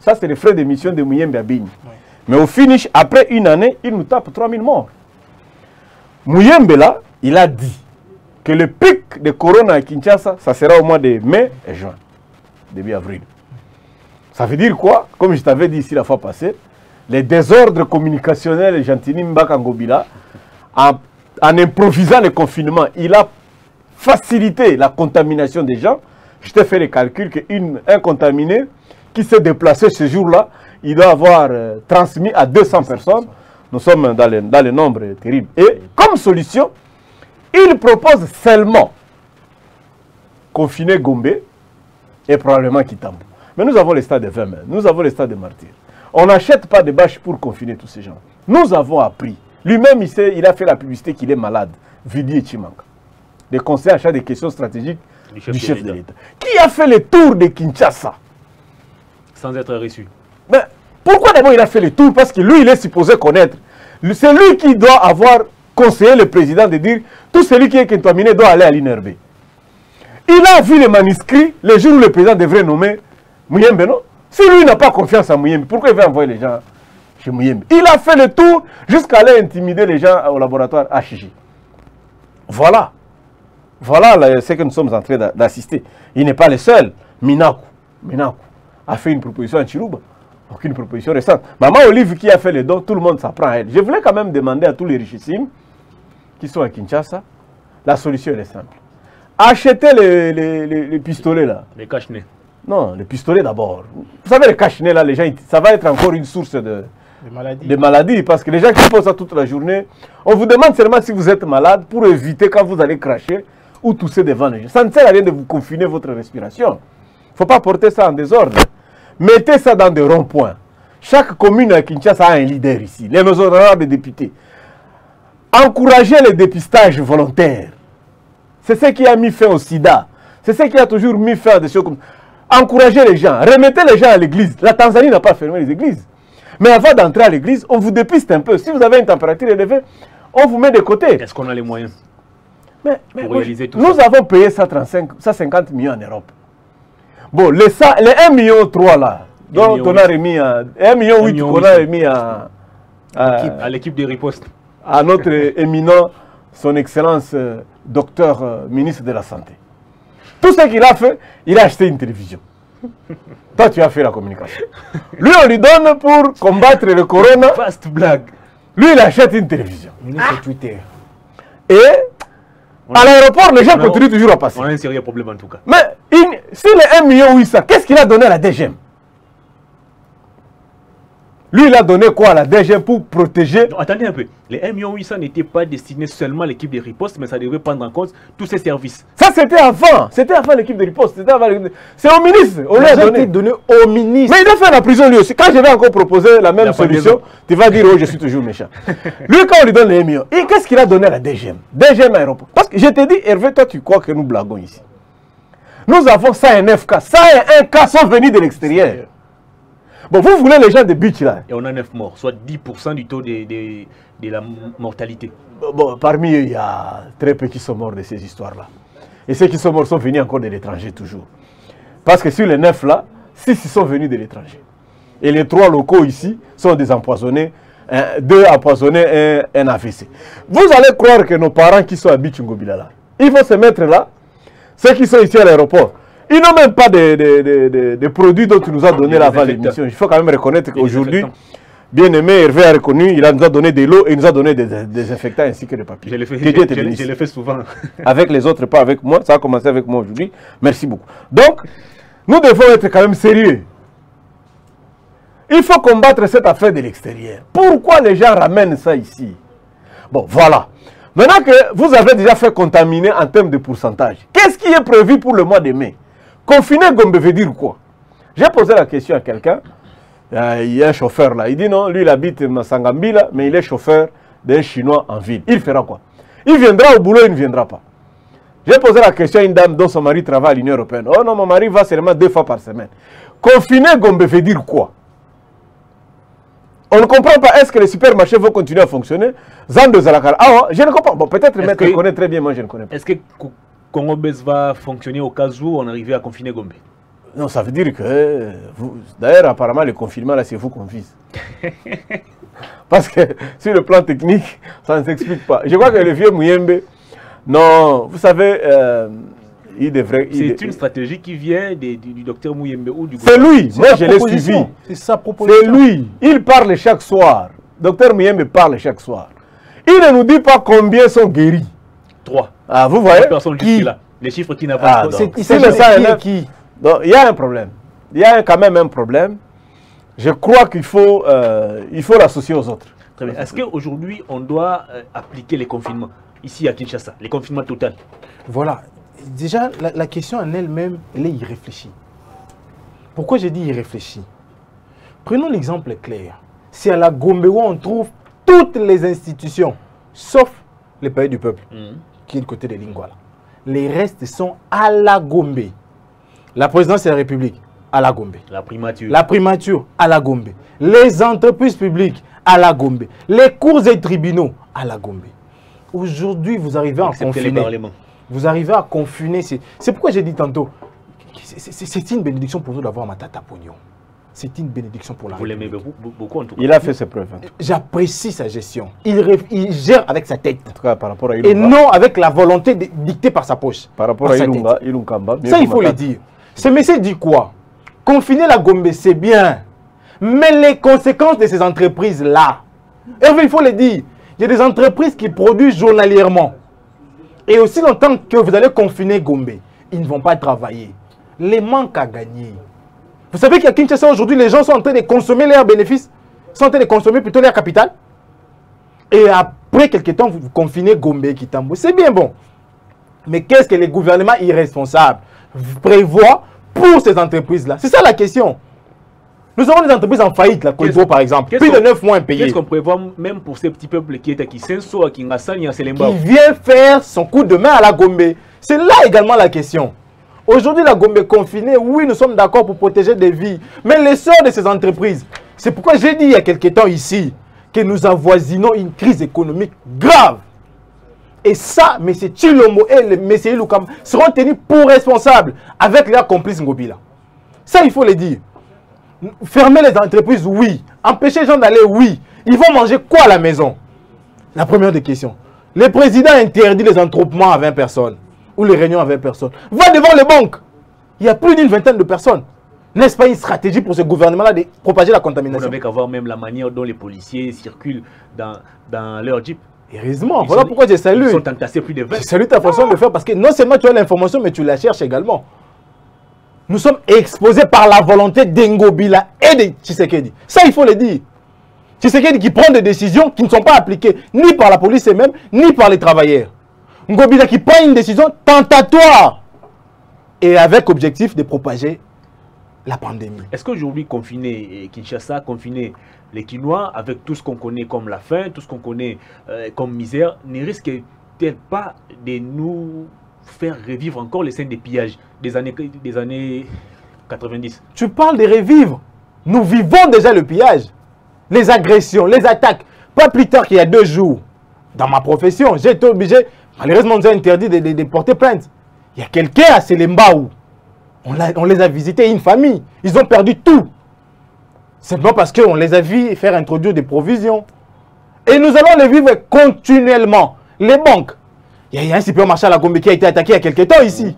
Ça, c'est les frais d'émission de Mouyembe à Beni. Mais au finish, après une année, il nous tape 3 000 morts. Mouyembe là, il a dit que le pic de Corona à Kinshasa, ça sera au mois de mai et juin, début avril. Ça veut dire quoi? Comme je t'avais dit ici la fois passée, les désordres communicationnels Gentini Mbakangobila, en, en improvisant le confinement, il a facilité la contamination des gens. Je t'ai fait le calcul qu'un contaminé qui s'est déplacé ce jour-là, il doit avoir euh, transmis à 200 personnes. Nous sommes dans le, dans le nombre terrible. Et comme solution, il propose seulement confiner Gombe et probablement Kitambo. Mais nous avons les stades de 20 mai, nous avons les stades de martyrs. On n'achète pas de bâches pour confiner tous ces gens. Nous avons appris. Lui-même, il, il, a fait la publicité qu'il est malade. Vidi et Chimanka. Des conseils achats des questions stratégiques du chef, de l'État. Qui a fait le tour de Kinshasa? Sans être reçu. Mais pourquoi d'abord il a fait le tour? Parce que lui, il est supposé connaître. C'est lui qui doit avoir conseillé le président de dire tout celui qui est contaminé doit aller à l'INRB. Il a vu les manuscrits le jour où le président devrait nommer Mouyembe, non? Si lui n'a pas confiance en Mouyembe, pourquoi il va envoyer les gens chez Mouyembe Il a fait le tour jusqu'à aller intimider les gens au laboratoire HJ. Voilà. Voilà ce que nous sommes en train d'assister. Il n'est pas le seul. Minaku, Minaku a fait une proposition à Chirouba. Aucune proposition récente. Maman Olive qui a fait les dons, tout le monde s'apprend à elle. Je voulais quand même demander à tous les richissimes qui sont à Kinshasa, la solution est simple. Achetez les, pistolets là. Les cache Non, les pistolets d'abord. Vous savez, les cache là, les gens, ça va être encore une source de, maladies. de maladies. Parce que les gens qui posent ça toute la journée, on vous demande seulement si vous êtes malade pour éviter quand vous allez cracher ou tousser devant les gens. Ça ne sert à rien de vous confiner votre respiration. Il ne faut pas porter ça en désordre. Mettez ça dans des ronds-points. Chaque commune à Kinshasa a un leader ici, les honorables députés. Encouragez le dépistage volontaire. C'est ce qui a mis fin au sida. C'est ce qui a toujours mis fin à des choses comme Encouragez les gens, remettez les gens à l'église. La Tanzanie n'a pas fermé les églises. Mais avant d'entrer à l'église, on vous dépiste un peu. Si vous avez une température élevée, on vous met de côté. Est-ce qu'on a les moyens mais, pour réaliser tout Nous avons payé 135, 150 millions en Europe. Bon, les, les 1 million 3 là, dont on a remis à 1 million 8 qu'on a remis à, à, l'équipe de riposte. À notre éminent, son Excellence, euh, docteur euh, ministre de la Santé. Tout ce qu'il a fait, il a acheté une télévision. Toi, tu as fait la communication. Lui, on lui donne pour combattre le corona. Fast blague. Lui, il achète une télévision. Ministre Twitter. Et à l'aéroport, les gens continuent toujours à passer. On a un sérieux problème en tout cas. Mais si les 1 million 800, qu'est-ce qu'il a donné à la DGM lui, il a donné quoi à la DGM pour protéger Attendez un peu. Les 1 800 n'étaient pas destinés seulement à l'équipe de riposte, mais ça devait prendre en compte tous ces services. Ça, c'était avant. C'était avant l'équipe de riposte. C'est au ministre. On l'a donné. donné au ministre. Mais il a fait la prison lui aussi. Quand je vais encore proposer la même solution, tu vas dire, oh, je suis toujours méchant. lui, quand on lui donne les 1 million, et qu'est-ce qu'il a donné à la DGM DGM aéroport. Parce que je t'ai dit, Hervé, toi, tu crois que nous blaguons ici. Nous avons 109 cas. 101 cas sont venus de l'extérieur. Bon, vous voulez les gens de beach là Et on a 9 morts, soit 10% du taux de, de, de, la mortalité. Bon, parmi eux, il y a très peu qui sont morts de ces histoires-là. Et ceux qui sont morts sont venus encore de l'étranger toujours. Parce que sur les 9 là, 6 ils sont venus de l'étranger. Et les 3 locaux ici sont des empoisonnés, deux empoisonnés, un, un AVC. Vous allez croire que nos parents qui sont à Bichungobila là, ils vont se mettre là, ceux qui sont ici à l'aéroport, ils n'ont même pas de, produits dont tu nous as donné la l'émission. Il faut quand même reconnaître qu'aujourd'hui, bien aimé, Hervé a reconnu, il nous a donné de l'eau et il nous a donné des désinfectants ainsi que des papiers. Je l'ai fait, souvent. avec les autres, pas avec moi. Ça a commencé avec moi aujourd'hui. Merci beaucoup. Donc, nous devons être quand même sérieux. Il faut combattre cette affaire de l'extérieur. Pourquoi les gens ramènent ça ici? Bon, voilà. Maintenant que vous avez déjà fait contaminer en termes de pourcentage, qu'est-ce qui est prévu pour le mois de mai? Confiner Gombe veut dire quoi? J'ai posé la question à quelqu'un. Euh, il y a un chauffeur là. Il dit non, lui il habite Masangambila, mais il est chauffeur d'un Chinois en ville. Il fera quoi? Il viendra au boulot, il ne viendra pas. J'ai posé la question à une dame dont son mari travaille à l'Union Européenne. Oh non, mon mari va seulement deux fois par semaine. Confiner Gombe veut dire quoi? On ne comprend pas. Est-ce que les supermarchés vont continuer à fonctionner? Zando Zalakar. Ah, je ne comprends pas. Peut-être le maître connaît très bien, moi je ne connais pas. Est-ce que Congo va fonctionner au cas où on arrivait à confiner Gombe Non, ça veut dire que. D'ailleurs, apparemment, le confinement, là, c'est vous qu'on vise. Parce que sur le plan technique, ça ne s'explique pas. Je crois que le vieux Mouyembe, non, vous savez, euh, il devrait. C'est une stratégie qui vient du, docteur Mouyembe ou du C'est lui, moi je l'ai suivi. C'est sa proposition. C'est lui, il parle chaque soir. Docteur Mouyembe parle chaque soir. Il ne nous dit pas combien sont guéris. Trois. Ah, vous voyez qui là Les chiffres qui n'ont pas. Ah, c'est qui, qui Donc, il y a un problème. Il y a quand même un problème. Je crois qu'il faut, euh, il faut l'associer aux autres. Très bien. Est-ce qu'aujourd'hui, on doit euh, appliquer les confinements ici à Kinshasa, les confinements total Voilà. Déjà, la, question en elle-même, elle est irréfléchie. Pourquoi j'ai dit irréfléchie? Prenons l'exemple clair. C'est à la Gombe où on trouve toutes les institutions, sauf les pays du peuple. Mhm qui est du côté de Lingwala. Les restes sont à la Gombe. La présidence de la République, à la Gombe. La primature. La primature, à la Gombe. Les entreprises publiques, à la Gombe. Les cours et tribunaux, à la Gombe. Aujourd'hui, vous arrivez à Excepté confiner. Vous arrivez à confiner. C'est pourquoi j'ai dit tantôt, c'est une bénédiction pour nous d'avoir Matata Pognon. C'est une bénédiction pour la Vous l'aimez beaucoup, beaucoup en tout cas. Il a fait ses preuves. J'apprécie sa gestion. Il, ré- il gère avec sa tête. tout cas, par rapport à Et non avec la volonté de- dictée par sa poche. Par rapport par à Ilunga. Ilunkamba. Ça, il faut le dire. Ce monsieur dit quoi? Confiner la Gombe, c'est bien. Mais les conséquences de ces entreprises-là, il faut le dire, il y a des entreprises qui produisent journalièrement. Et aussi longtemps que vous allez confiner Gombe, ils ne vont pas travailler. Les manques à gagner. Vous savez qu'à Kinshasa aujourd'hui, les gens sont en train de consommer leurs bénéfices, sont en train de consommer plutôt leur capital. Et après quelques temps, vous confinez Gombe et Kitambo. C'est bien bon. Mais qu'est-ce que les gouvernements irresponsables prévoient pour ces entreprises-là? C'est ça la question. Nous avons des entreprises en faillite, la Qu'est-ce- par exemple, plus de qu'on- 9 mois impayés, Qu'est-ce qu'on prévoit même pour ces petits peuples qui étaient à Kisenso, à Kingasani, à Selemba? Qui vient faire son coup de main à la Gombe. C'est là également la question. Aujourd'hui, la Gombe est confinée. Oui, nous sommes d'accord pour protéger des vies. Mais l'essor de ces entreprises, c'est pourquoi j'ai dit il y a quelque temps ici que nous avoisinons une crise économique grave. Et ça, M. Chilombo et M. Ilukam seront tenus pour responsables avec leur complice Ngobila. Ça, il faut le dire. Fermer les entreprises, oui. Empêcher les gens d'aller, oui. Ils vont manger quoi à la maison? La première des questions. Le président interdit les entroupements à 20 personnes ou les réunions à 20 personnes. Va devant les banques. Il y a plus d'une vingtaine de personnes. N'est-ce pas une stratégie pour ce gouvernement-là de propager la On contamination avait qu'à voir même la manière dont les policiers circulent dans, dans leur jeep. Heureusement, Ils voilà sont- pourquoi je salue. Ils sont entassés plus de 20. Je salue ta façon de faire parce que non seulement tu as l'information, mais tu la cherches également. Nous sommes exposés par la volonté d'Engobila et de Tshisekedi. Ça, il faut le dire. Tshisekedi qui prend des décisions qui ne sont pas appliquées ni par la police elle-même, ni par les travailleurs. Ngobila qui prend une décision tentatoire et avec objectif de propager la pandémie. Est-ce qu'aujourd'hui, confiner eh, Kinshasa, confiner les Quinois, avec tout ce qu'on connaît comme la faim, tout ce qu'on connaît euh, comme misère, ne risque-t-elle pas de nous faire revivre encore les scènes des pillages des années, des années 90 Tu parles de revivre. Nous vivons déjà le pillage. Les agressions, les attaques. Pas plus tard qu'il y a deux jours. Dans ma profession, j'ai été obligé, malheureusement, on nous a interdit de, de- de porter plainte. Il y a quelqu'un à Selembaou. On, on les a visités, une famille. Ils ont perdu tout. Simplement parce qu'on les a vus faire introduire des provisions. Et nous allons les vivre continuellement. Les banques. Il y a- il y a un supermarché à la Gombe qui a été attaqué il y a quelques temps ici.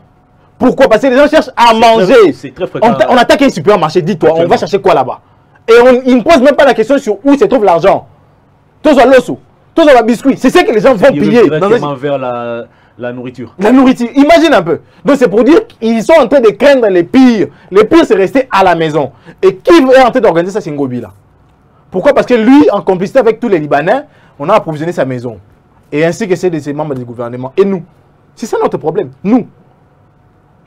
Pourquoi? Parce que les gens cherchent à manger. C'est très fréquent. On, ta- on attaque un supermarché, dis-toi, on va chercher quoi là-bas? Et on, ils ne posent même pas la question sur où se trouve l'argent. Tous à l'osso, tous la biscuit. C'est ce que les gens vont piller. dans vers la, la nourriture. La nourriture. Imagine un peu. Donc c'est pour dire qu'ils sont en train de craindre les pires. Les pires, c'est rester à la maison. Et qui est en train d'organiser ça, c'est Ngobi là. Pourquoi? Parce que lui, en complicité avec tous les Libanais, on a approvisionné sa maison. Et ainsi que ceux de ses membres du gouvernement. Et nous. C'est ça notre problème. Nous.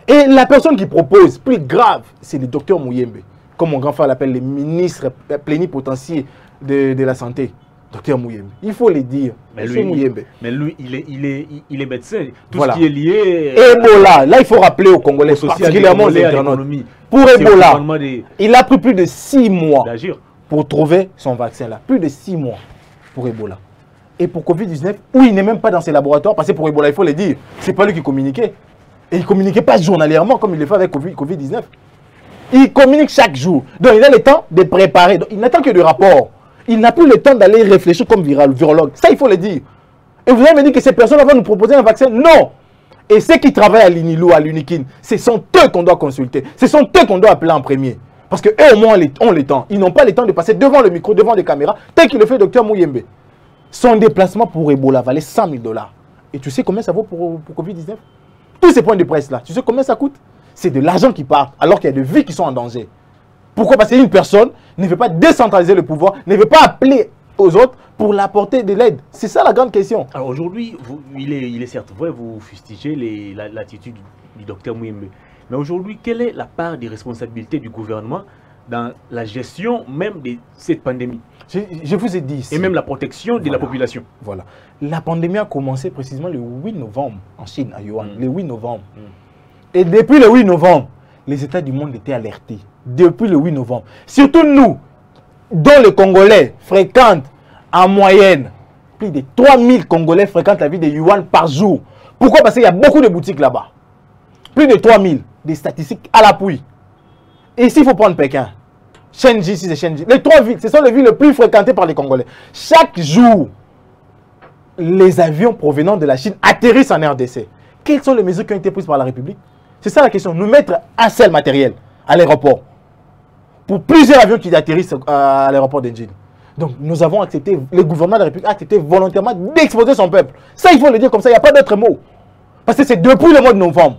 Et la personne qui propose, plus grave, c'est le docteur Mouyembe. Comme mon grand frère l'appelle, le ministre plénipotentiaire de, de la santé. Docteur Mouyembe. Il faut le dire. Mais lui, Mouyembe. mais lui, il est, il est, il est médecin. Tout Voilà. ce qui est lié euh, Ebola, là il faut rappeler aux Congolais, particulièrement aux internautes. Pour Ebola, il a pris plus de 6 mois pour trouver son vaccin là. Plus de 6 mois pour Ebola. Et pour Covid-19, où il n'est même pas dans ses laboratoires, parce que pour Ebola, il faut le dire, c'est pas lui qui communiquait. Et il ne communiquait pas journalièrement comme il le fait avec Covid- Covid-19. Il communique chaque jour. Donc il a le temps de préparer. Donc, il n'attend que du rapport. Il n'a plus le temps d'aller réfléchir comme virologue. Ça, il faut le dire. Et vous allez me dire que ces personnes vont nous proposer un vaccin? Non Et ceux qui travaillent à l'INILO, à l'UNIKIN, ce sont eux qu'on doit consulter. Ce sont eux qu'on doit appeler en premier. Parce qu'eux, au moins, ont le temps. Ils n'ont pas le temps de passer devant le micro, devant les caméras, tel qu'il le fait Dr Mouyembe. Son déplacement pour Ebola valait 100 000 dollars. Et tu sais combien ça vaut pour, pour Covid-19 Tous ces points de presse-là, tu sais combien ça coûte? C'est de l'argent qui part, alors qu'il y a des vies qui sont en danger. Pourquoi? Parce qu'une personne ne veut pas décentraliser le pouvoir, ne veut pas appeler aux autres pour l'apporter de l'aide. C'est ça la grande question. Alors aujourd'hui, il est, il est certes vrai, vous fustigez l'attitude du docteur Mouyembe. Mais aujourd'hui, quelle est la part des responsabilités du gouvernement dans la gestion même de cette pandémie? Je, je vous ai dit et même la protection de la population. Voilà. La pandémie a commencé précisément le 8 novembre en Chine, à Yuan. Mm. Le 8 novembre. Et depuis le 8 novembre, les États du monde étaient alertés. Depuis le 8 novembre. Surtout nous, dont les Congolais fréquentent en moyenne plus de 3000 Congolais fréquentent la ville de Yuan par jour. Pourquoi? Parce qu'il y a beaucoup de boutiques là-bas. Plus de 3000. Des statistiques à l'appui. Et ici, il faut prendre Pékin. Shenji, ici c'est Shenji. Les trois villes, ce sont les villes les plus fréquentées par les Congolais. Chaque jour, les avions provenant de la Chine atterrissent en RDC. Quelles sont les mesures qui ont été prises par la République? C'est ça la question. Nous mettre un seul matériel à l'aéroport pour plusieurs avions qui atterrissent euh, à l'aéroport d'Engine. Donc nous avons accepté, le gouvernement de la République a accepté volontairement d'exposer son peuple. Ça, il faut le dire comme ça, il n'y a pas d'autre mot. Parce que c'est depuis le mois de novembre.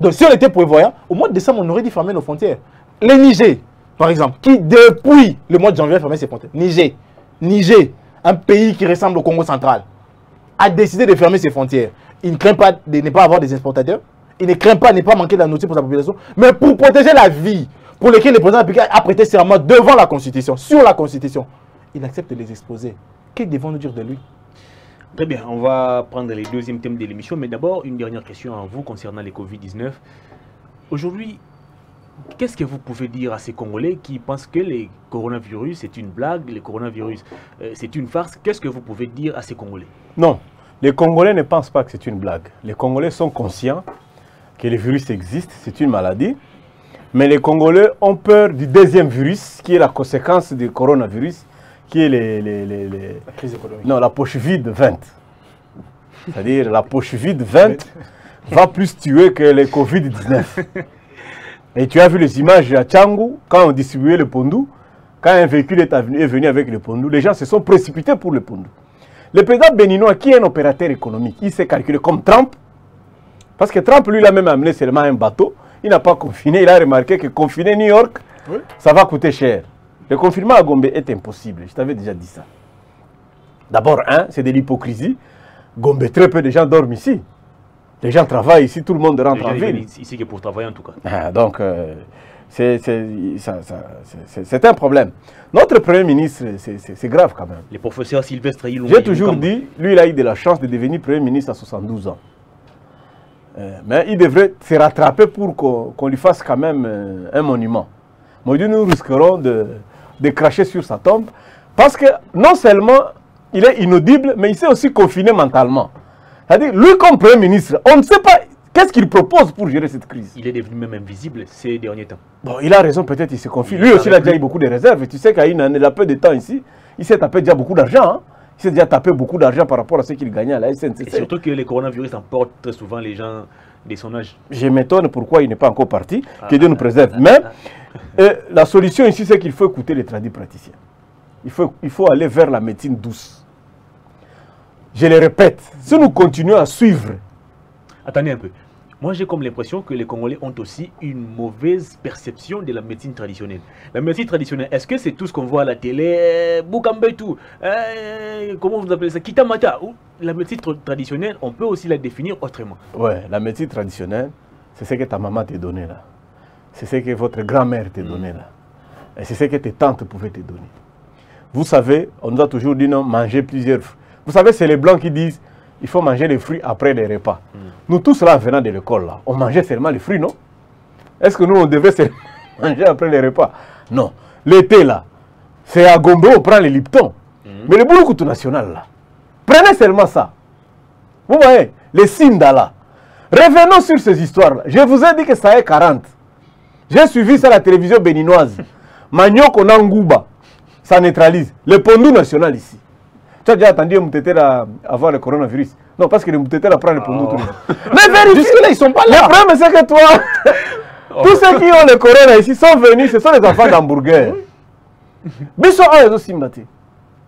Donc si on était prévoyant, au mois de décembre, on aurait dû fermer nos frontières. Le Niger, par exemple, qui depuis le mois de janvier a fermé ses frontières. Niger, Niger, un pays qui ressemble au Congo central, a décidé de fermer ses frontières. Il ne craint pas de ne pas avoir des exportateurs. Il ne craint pas de ne pas manquer de la pour sa population. Mais pour protéger la vie, pour lequel le président République a prêté serment devant la Constitution, sur la Constitution, il accepte de les exposer. Que devons-nous dire de lui? Très bien, on va prendre les deuxièmes thèmes de l'émission, mais d'abord une dernière question à vous concernant les Covid-19. Aujourd'hui, qu'est-ce que vous pouvez dire à ces Congolais qui pensent que le coronavirus c'est une blague, le coronavirus euh, c'est une farce? Qu'est-ce que vous pouvez dire à ces Congolais? Non, les Congolais ne pensent pas que c'est une blague. Les Congolais sont conscients que le virus existe, c'est une maladie. Mais les Congolais ont peur du deuxième virus, qui est la conséquence du coronavirus, qui est les, les- les- les- La crise économique. non, la poche vide 20. C'est-à-dire la poche vide 20 va plus tuer que le Covid-19. Et tu as vu les images à Tchangou, quand on distribuait le pondou, quand un véhicule est venu, est venu avec le pondou, les gens se sont précipités pour le pondou. Le président béninois, qui est un opérateur économique, il s'est calculé comme Trump, parce que Trump, lui, il a même amené seulement un bateau, il n'a pas confiné, il a remarqué que confiner New York, Oui. ça va coûter cher. Le confinement à Gombe est impossible, je t'avais déjà dit ça. D'abord, un, c'est de l'hypocrisie. Gombe, très peu de gens dorment ici. Les gens travaillent ici, tout le monde rentre en ville. ici que pour travailler en tout cas. Ah, donc, euh, c'est un problème. Notre Premier ministre, c'est- grave quand même. Les professeurs Sylvestre Ilunga, J'ai toujours dit, lui, il a eu de la chance de devenir Premier ministre à 72 ans. Euh, mais il devrait se rattraper pour qu'on lui fasse quand même euh, un monument. Je dis, nous risquerons de, de cracher sur sa tombe parce que non seulement il est inaudible, mais il s'est aussi confiné mentalement. C'est-à-dire, lui, comme Premier ministre, on ne sait pas qu'est-ce qu'il propose pour gérer cette crise. Il est devenu même invisible ces derniers temps. Bon, il a raison, peut-être il se confie. Il Lui aussi, il a déjà eu beaucoup de réserves. Tu sais qu'à une année, il a peu de temps ici, il s'est tapé déjà beaucoup d'argent. hein. Il s'est déjà tapé beaucoup d'argent par rapport à ce qu'il gagnait à la Et SNCC. surtout que le coronavirus emporte très souvent les gens de son âge. Je m'étonne pourquoi il n'est pas encore parti. Ah, que Dieu nous ah, préserve. ah, Mais euh, la solution ici, c'est qu'il faut écouter les tradis praticiens. Il faut, il faut aller vers la médecine douce. Je le répète, si nous continuons à suivre Attendez un peu. Moi, j'ai comme l'impression que les Congolais ont aussi une mauvaise perception de la médecine traditionnelle. La médecine traditionnelle, est-ce que c'est tout ce qu'on voit à la télé euh, Boukambetu, euh, comment vous appelez ça Kitamata La médecine tra- traditionnelle, on peut aussi la définir autrement? Ouais, la médecine traditionnelle, c'est ce que ta maman t'a donné là. C'est ce que votre grand-mère t'a donné là. Et c'est ce que tes tantes pouvaient te donner. Vous savez, on nous a toujours dit non, manger plusieurs fruits. Vous savez, c'est les blancs qui disent il faut manger les fruits après les repas. Nous tous là, venant de l'école là, on mangeait seulement les fruits, non? Est-ce que nous, on devait seulement manger après les repas? Non. L'été là, c'est à Gombe, on prend les Lipton. Mais le boulot national là, prenez seulement ça. Vous voyez, les Sinda là. Revenons sur ces histoires-là. Je vous ai dit que ça est 40. J'ai suivi ça à la télévision béninoise. Manioko Nangouba, ça neutralise. Le pondou national ici. Tu as déjà Moutété là avant le coronavirus? Non, parce que le Moutété là prend le pondou tout le monde. Mais vérifie Jusque-là, ils sont pas là. Le problème, c'est que toi, tous ceux qui ont le corona ici sont venus, ce sont les enfants d'hamburger. Biso oyo ezosimbati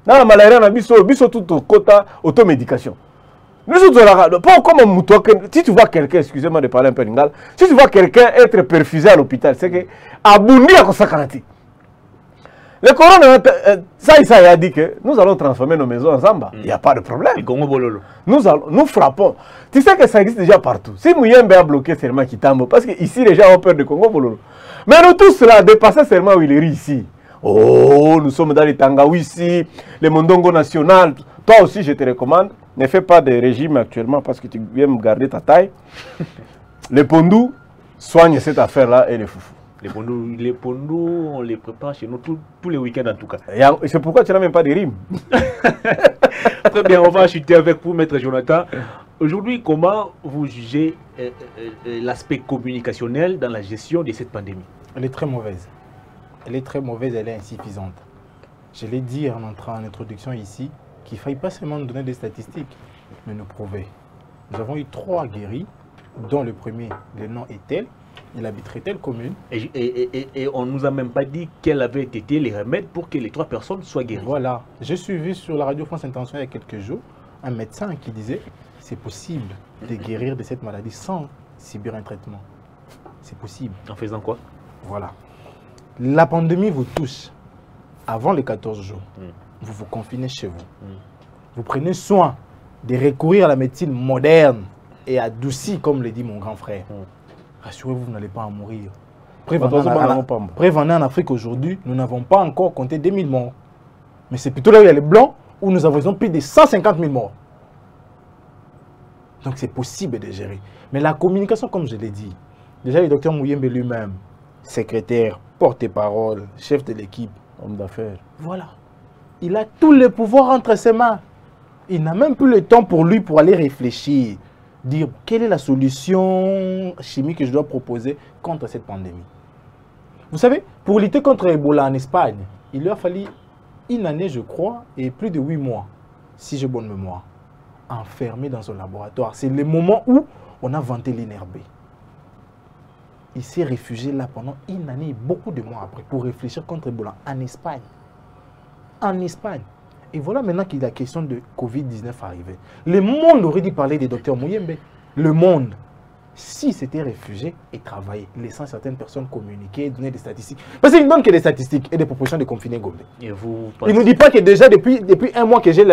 na na malaria na biso biso tout okota automédication biso tozalaka po comme moto akende- si tu vois quelqu'un excusez-moi de parler un peu lingala si tu vois quelqu'un être perfusé à l'hôpital c'est que abundi akosakana te Le Corona, euh, ça, ça a dit que nous allons transformer nos maisons en Zamba. Il n'y a pas de problème. Le Congo Bololo. Nous, allons, nous frappons. Tu sais que ça existe déjà partout. Si Mouyembe a bloqué seulement Kitambo, parce qu'ici, les gens ont peur de Congo Bololo. Mais nous tous, là, dépasser seulement Willery ici. Oh, nous sommes dans les Tangaou ici, les Mondongo national. Toi aussi, je te recommande, ne fais pas de régime actuellement parce que tu viens me garder ta taille. les Pondou soignent cette affaire-là et les foufous. Les pondous, les pondous, on les prépare chez nous tous, tous les week-ends en tout cas. C'est pourquoi tu n'as même pas de rimes. Très bien, on va chuter avec vous, Maître Jonathan. Aujourd'hui, comment vous jugez euh, euh, euh, l'aspect communicationnel dans la gestion de cette pandémie? Elle est très mauvaise. Elle est très mauvaise, elle est insuffisante. Je l'ai dit en entrant en introduction ici, qu'il ne faille pas seulement nous donner des statistiques, mais nous prouver. Nous avons eu trois guéris, dont le premier, le nom est tel, il habiterait telle commune. Et, on ne nous a même pas dit quels avaient été les remèdes pour que les trois personnes soient guéries. Voilà. J'ai suivi sur la radio France Internationale il y a quelques jours un médecin qui disait c'est possible de guérir de cette maladie sans subir un traitement. C'est possible. En faisant quoi? Voilà. La pandémie vous touche avant les 14 jours. Hmm. Vous vous confinez chez vous. Hmm. Vous prenez soin de recourir à la médecine moderne et adoucie, comme le dit mon grand frère. Hmm rassurez-vous, vous n'allez pas en mourir. Prévenez en Afrique aujourd'hui, nous n'avons pas encore compté 2000 morts. Mais c'est plutôt là où il y a les blancs où nous avons plus de 150 000 morts. Donc c'est possible de gérer. Mais la communication, comme je l'ai dit, déjà le docteur Mouyembe lui-même, secrétaire, porte-parole, chef de l'équipe, homme d'affaires, voilà. Il a tous les pouvoirs entre ses mains. Il n'a même plus le temps pour lui pour aller réfléchir dire quelle est la solution chimique que je dois proposer contre cette pandémie? Vous savez, pour lutter contre Ebola en Espagne, il lui a fallu une année, je crois, et plus de huit mois, si j'ai bonne mémoire, enfermé dans un laboratoire. C'est le moment où on a vanté l'inherbé. Il s'est réfugié là pendant une année beaucoup de mois après pour réfléchir contre Ebola en Espagne. En Espagne. Et voilà maintenant qu'il la question de Covid-19 arrivée. Le monde aurait dû parler des docteurs Mouyembe. Le monde, si c'était réfugié et travailler, laissant certaines personnes communiquer, donner des statistiques. Parce qu'il ne donne que des statistiques et des propositions de confiner Gombe. Il ne nous dit pas que déjà depuis, depuis un mois que j'ai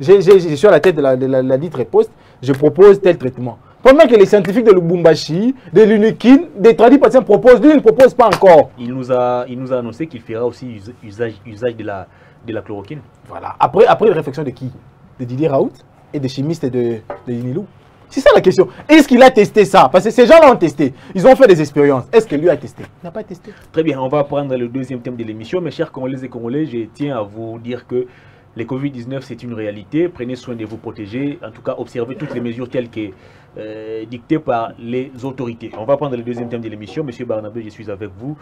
je suis à la tête de la, de la, dite poste, je propose tel traitement. Pendant que les scientifiques de Lubumbashi, de l'Unikin, des tradis patients proposent, lui, ne propose pas encore. Il nous a, il nous a annoncé qu'il fera aussi usage, usage de la de la chloroquine. Voilà. Après, après la réflexion de qui? De Didier Raoult et des chimistes de, de. C'est ça la question. Est-ce qu'il a testé ça? Parce que ces gens-là ont testé. Ils ont fait des expériences. Est-ce que lui a testé? Il n'a pas testé. Très bien, on va prendre le deuxième thème de l'émission. Mes chers Congolais et Congolais, je tiens à vous dire que les Covid-19, c'est une réalité. Prenez soin de vous protéger. En tout cas, observez toutes les mesures telles que euh, dictées par les autorités. On va prendre le deuxième thème de l'émission. Monsieur Barnabé, je suis avec vous.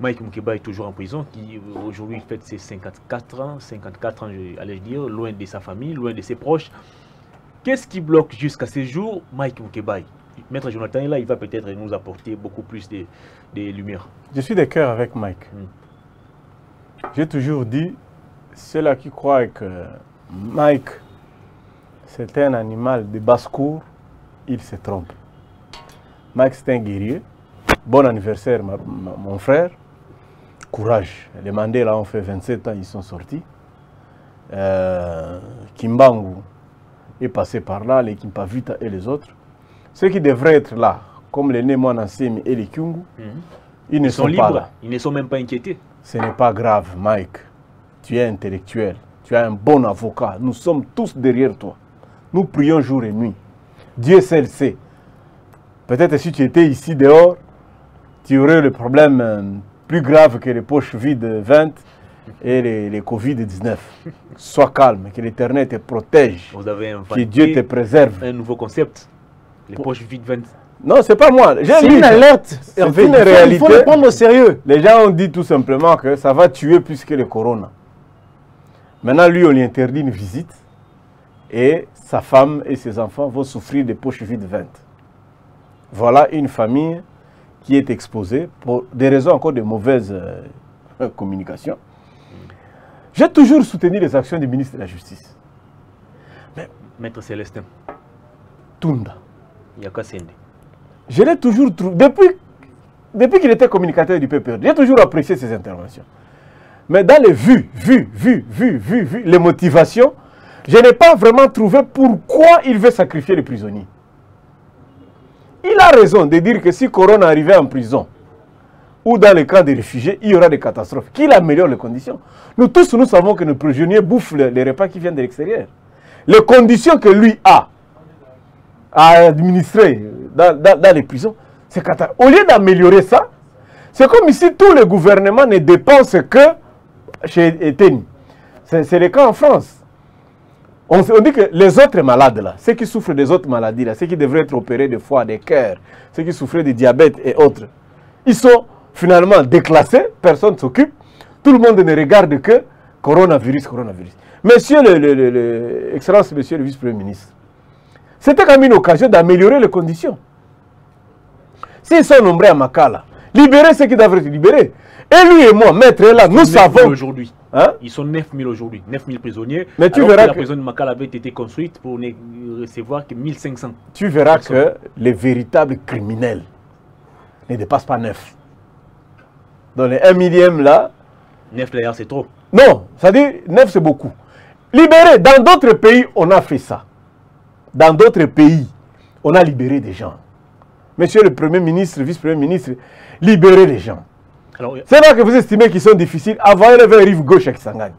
Mike Mukeba est toujours en prison, qui euh, aujourd'hui fête ses 54 ans, 54 ans, allais dire, loin de sa famille, loin de ses proches. Qu'est-ce qui bloque jusqu'à ce jour Mike Mukeba? Maître Jonathan là, il va peut-être nous apporter beaucoup plus de, de lumière. Je suis de cœur avec Mike. Hmm. J'ai toujours dit, ceux-là qui croient que Mike, c'est un animal de basse-cour, ils se trompent. Mike, c'est un guerrier. Bon anniversaire, mon frère courage. Les Mandela ont fait 27 ans, ils sont sortis. Euh, Kimbangu est passé par là, les Kimpavita et les autres. Ceux qui devraient être là, comme les Nemwanassemi et les Kyungu, mhm. ils ne sont, libres. pas là. Ils ne sont même pas inquiétés. Ce n'est pas grave, Mike. Tu es intellectuel. Tu es un bon avocat. Nous sommes tous derrière toi. Nous prions jour et nuit. Dieu seul sait. Peut-être si tu étais ici dehors, tu aurais le problème euh, plus grave que les poches vides 20 et les, Covid-19. Sois calme, que l'Éternel te protège. Vous avez que Dieu te préserve. Un nouveau concept. Les poches vides 20. Non, c'est pas moi. C'est une alerte. C'est une réalité. Il faut le prendre au sérieux. Les gens ont dit tout simplement que ça va tuer plus que le corona. Maintenant, lui, on lui interdit une visite et sa femme et ses enfants vont souffrir des poches vides 20. Voilà une famille qui est exposé pour des raisons encore de mauvaise euh, communication. J'ai toujours soutenu les actions du ministre de la Justice. Mais, Maître Célestin. Tunda. Yakasende. Je l'ai toujours trouvé. Depuis, depuis qu'il était communicateur du PPR, j'ai toujours apprécié ses interventions. Mais dans les vues, vues, vues, vues, vues, vues, les motivations, je n'ai pas vraiment trouvé pourquoi il veut sacrifier les prisonniers. Il a raison de dire que si Corona arrivait en prison ou dans les camps des réfugiés, il y aura des catastrophes. Qu'il améliore les conditions. Nous tous, nous savons que nos prisonniers bouffent les, repas qui viennent de l'extérieur. Les conditions que lui a à administrer dans, les prisons, c'est catastrophique. Au lieu d'améliorer ça, c'est comme si tous les gouvernements ne dépensent que chez Eteni. C'est c'est le cas en France. On, dit que les autres malades, là, ceux qui souffrent des autres maladies, là, ceux qui devraient être opérés de foie, des cœurs, ceux qui souffraient de diabète et autres, ils sont finalement déclassés, personne ne s'occupe, tout le monde ne regarde que coronavirus, coronavirus. Monsieur le, monsieur le vice-premier ministre, c'était quand même une occasion d'améliorer les conditions. S'ils sont nombreux à Makala, libérer ceux qui doivent être libérés. Et lui et moi, maître là, nous 9 000 savons. aujourd'hui. Hein? Ils sont 9 000 aujourd'hui, 9 000 prisonniers. Mais tu alors verras que la prison de Makala avait été construite pour ne recevoir que 1500. tu verras que les véritables criminels ne dépassent pas 9. Dans les 1 millième là, 9 d'ailleurs, c'est trop. non, c'est-à-dire 9 c'est beaucoup. Libérer, dans d'autres pays, on a fait ça. Dans d'autres pays, on a libéré des gens. Monsieur le Premier ministre, vice-premier ministre, libérez les gens. Alors, C'est là que vous estimez qu'ils sont difficiles. Envoyez-les vers rive gauche à Kisangani.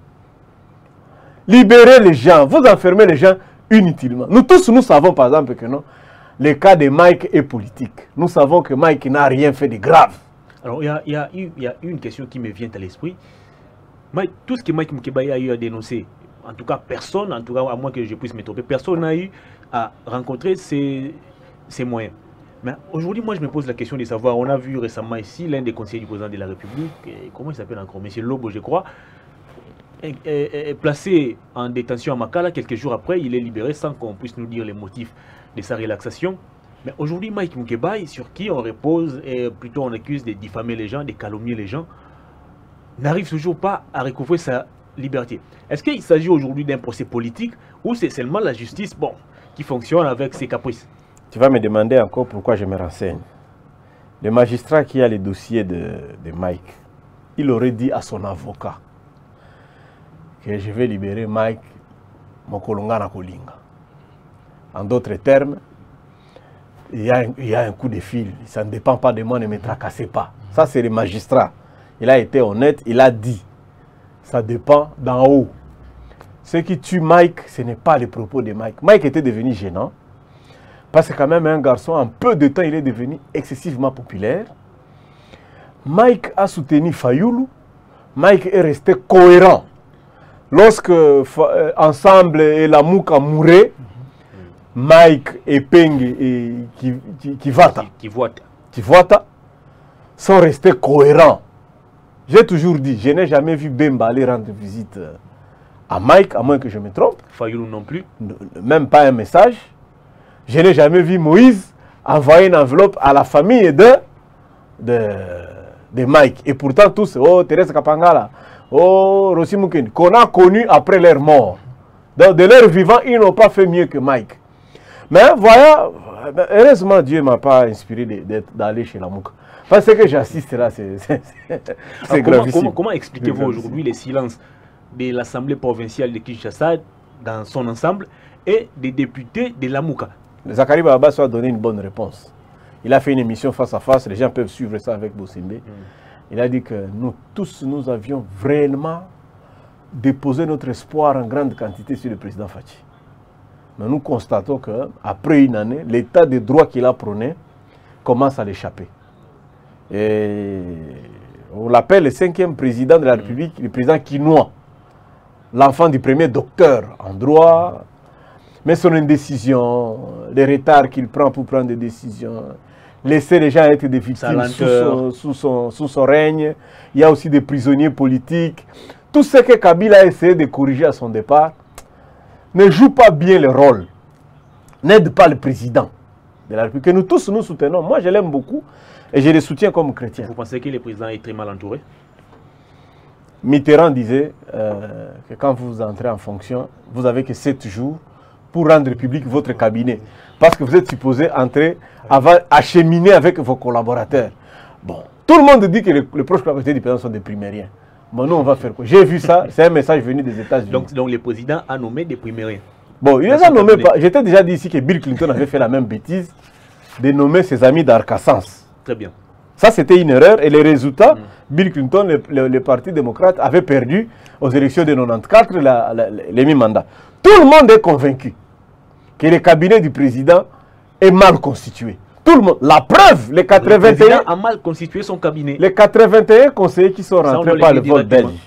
Libérez les gens. Vous enfermez les gens inutilement. Nous tous, nous savons par exemple que non, le cas de Mike est politique. Nous savons que Mike n'a rien fait de grave. Alors, il y y a y une question qui me vient à l'esprit. Tout ce que Mike Mukebaya a eu à dénoncer, en tout cas, personne, en tout cas, à moins que je puisse me tromper, personne n'a eu à rencontrer ces, ces moyens. Mais aujourd'hui, moi, je me pose la question de savoir, on a vu récemment ici l'un des conseillers du président de la République, comment il s'appelle encore, Monsieur Lobo, je crois, est, placé en détention à Makala. Quelques jours après, il est libéré sans qu'on puisse nous dire les motifs de sa relaxation. Mais aujourd'hui, Mike Mukebai, sur qui on repose, et plutôt on accuse de diffamer les gens, de calomnier les gens, n'arrive toujours pas à recouvrer sa liberté. Est-ce qu'il s'agit aujourd'hui d'un procès politique ou c'est seulement la justice bon, qui fonctionne avec ses caprices? Tu vas me demander encore pourquoi je me renseigne. Le magistrat qui a le dossier de, Mike, il aurait dit à son avocat que je vais libérer Mike Mokolonga na Kolinga. En d'autres termes, il y, a un, il y a un coup de fil. Ça ne dépend pas de moi, ne me tracassez pas. Ça, c'est le magistrat. Il a été honnête, il a dit. Ça dépend d'en haut. Ce qui tue Mike, ce n'est pas les propos de Mike. Mike était devenu gênant. Parce que quand même, un garçon, en peu de temps, il est devenu excessivement populaire. Mike a soutenu Fayoulou. Mike est resté cohérent. Lorsque euh, Ensemble et la Mouka mouraient, Mike et Peng et Ki- Ki- Kivata, Kivata sont restés cohérents. J'ai toujours dit, je n'ai jamais vu Bemba aller rendre visite à Mike, à moins que je me trompe Fayoulou non plus. même pas un message. Je n'ai jamais vu Moïse envoyer une enveloppe à la famille de, de, de Mike. Et pourtant, tous, oh, Thérèse Kapangala, oh, Rossi Mukeni, qu'on a connu après leur mort. Donc, de leur vivant, ils n'ont pas fait mieux que Mike. Mais voilà, heureusement, Dieu ne m'a pas inspiré d'aller chez la Mouka. Parce que j'assiste là, c'est comment, gravissime. comment, comment expliquez-vous aujourd'hui les silences de l'Assemblée provinciale de Kinshasa dans son ensemble et des députés de l'Amouka? Zachary Babas a donné une bonne réponse. Il a fait une émission face à face, les gens peuvent suivre ça avec Bossimbe. Il a dit que nous tous, nous avions vraiment déposé notre espoir en grande quantité sur le président Fachi. Mais nous constatons qu'après une année, l'état de droit qu'il a prôné commence à l'échapper. Et on l'appelle le cinquième président de la République, le président quinois, l'enfant du premier docteur en droit, mais son indécision, les retards qu'il prend pour prendre des décisions, laisser les gens être des victimes sous son, sous, son, sous son règne. Il y a aussi des prisonniers politiques. Tout ce que Kabila a essayé de corriger à son départ ne joue pas bien le rôle, n'aide pas le président de la République, que nous tous nous soutenons. Moi, je l'aime beaucoup et je le soutiens comme chrétien. Vous pensez que le président est très mal entouré? Mitterrand disait euh, que quand vous entrez en fonction, vous avez que 7 jours pour rendre public votre cabinet. Parce que vous êtes supposé entrer, avant, acheminer avec vos collaborateurs. Bon, tout le monde dit que les, les proches collaborateurs du président sont des primériens. Bon, nous, on va faire quoi? J'ai vu ça, c'est un message venu des États-Unis. Donc, donc, le président a nommé des primériens. Bon, il les a nommés pas. J'étais déjà dit ici que Bill Clinton avait fait la même bêtise de nommer ses amis d'Arkansas. Très bien. Ça, c'était une erreur. Et les résultats. Bill Clinton, le, Parti démocrate, avait perdu aux élections de 94 la, les mi-mandats. Tout le monde est convaincu que le cabinet du président est mal constitué. Tout le monde. La preuve, les 81. Le a mal constitué son cabinet. Les 81 conseillers qui sont rentrés par le vote belge.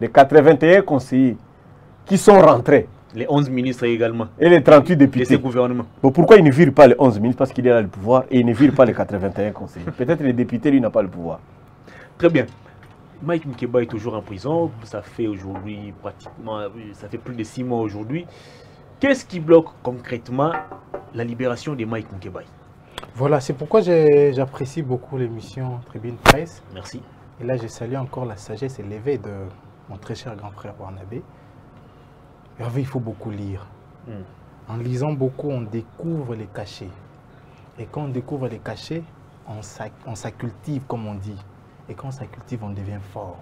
Les 81 conseillers qui sont rentrés les 11 ministres également. Et les 38 députés. Et gouvernement. Bon, pourquoi il ne vire pas les 11 ministres? Parce qu'il est là le pouvoir et il ne vire pas les 81 conseillers. Peut-être les députés, lui, n'a pas le pouvoir. Très bien. Mike Mukeba est toujours en prison. Ça fait aujourd'hui pratiquement, ça fait plus de 6 mois aujourd'hui. Qu'est-ce qui bloque concrètement la libération de Mike Mukeba Voilà, c'est pourquoi j'apprécie beaucoup l'émission Tribune Presse. Merci. Et là, je salue encore la sagesse élevée de mon très cher grand frère Warnabé il faut beaucoup lire. Hmm. En lisant beaucoup, on découvre les cachets. Et quand on découvre les cachets, on s'accultive, comme on dit. Et quand on s'accultive, on devient fort.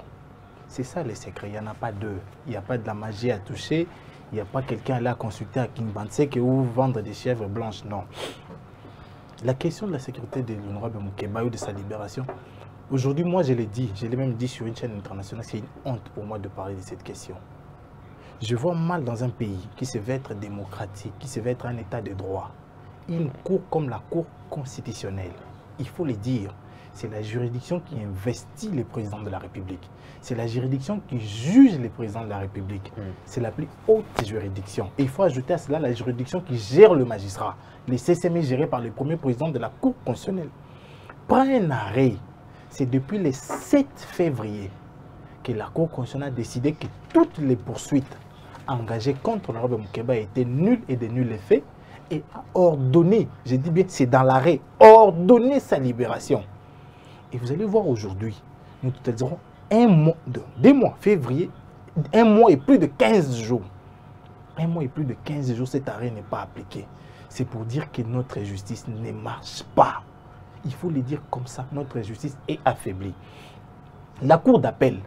C'est ça le secret. Il n'y en a pas deux. Il n'y a pas de la magie à toucher. Il n'y a pas quelqu'un là à consulter à Kimbansek ou vendre des chèvres blanches. Non. La question de la sécurité de l'honorable Moukeba ou de sa libération, aujourd'hui, moi, je l'ai dit, je l'ai même dit sur une chaîne internationale, c'est une honte pour moi de parler de cette question. Je vois mal dans un pays qui se veut être démocratique, qui se veut être un état de droit, une cour comme la cour constitutionnelle. Il faut le dire, c'est la juridiction qui investit les présidents de la République. C'est la juridiction qui juge les présidents de la République. Mm. C'est la plus haute juridiction. Et il faut ajouter à cela la juridiction qui gère le magistrat. Les CCM est géré par le premier président de la Cour constitutionnelle. Prends un arrêt. C'est depuis le 7 février que la Cour constitutionnelle a décidé que toutes les poursuites engagé contre l'honorable Moukeba été nul et de nul effet et a ordonné, je dis bien, c'est dans l'arrêt, ordonné sa libération. Et vous allez voir aujourd'hui, nous totaliserons un mois, deux mois, février, un mois et plus de 15 jours. Un mois et plus de 15 jours, cet arrêt n'est pas appliqué. C'est pour dire que notre justice ne marche pas. Il faut le dire comme ça, notre justice est affaiblie. La Cour d'appel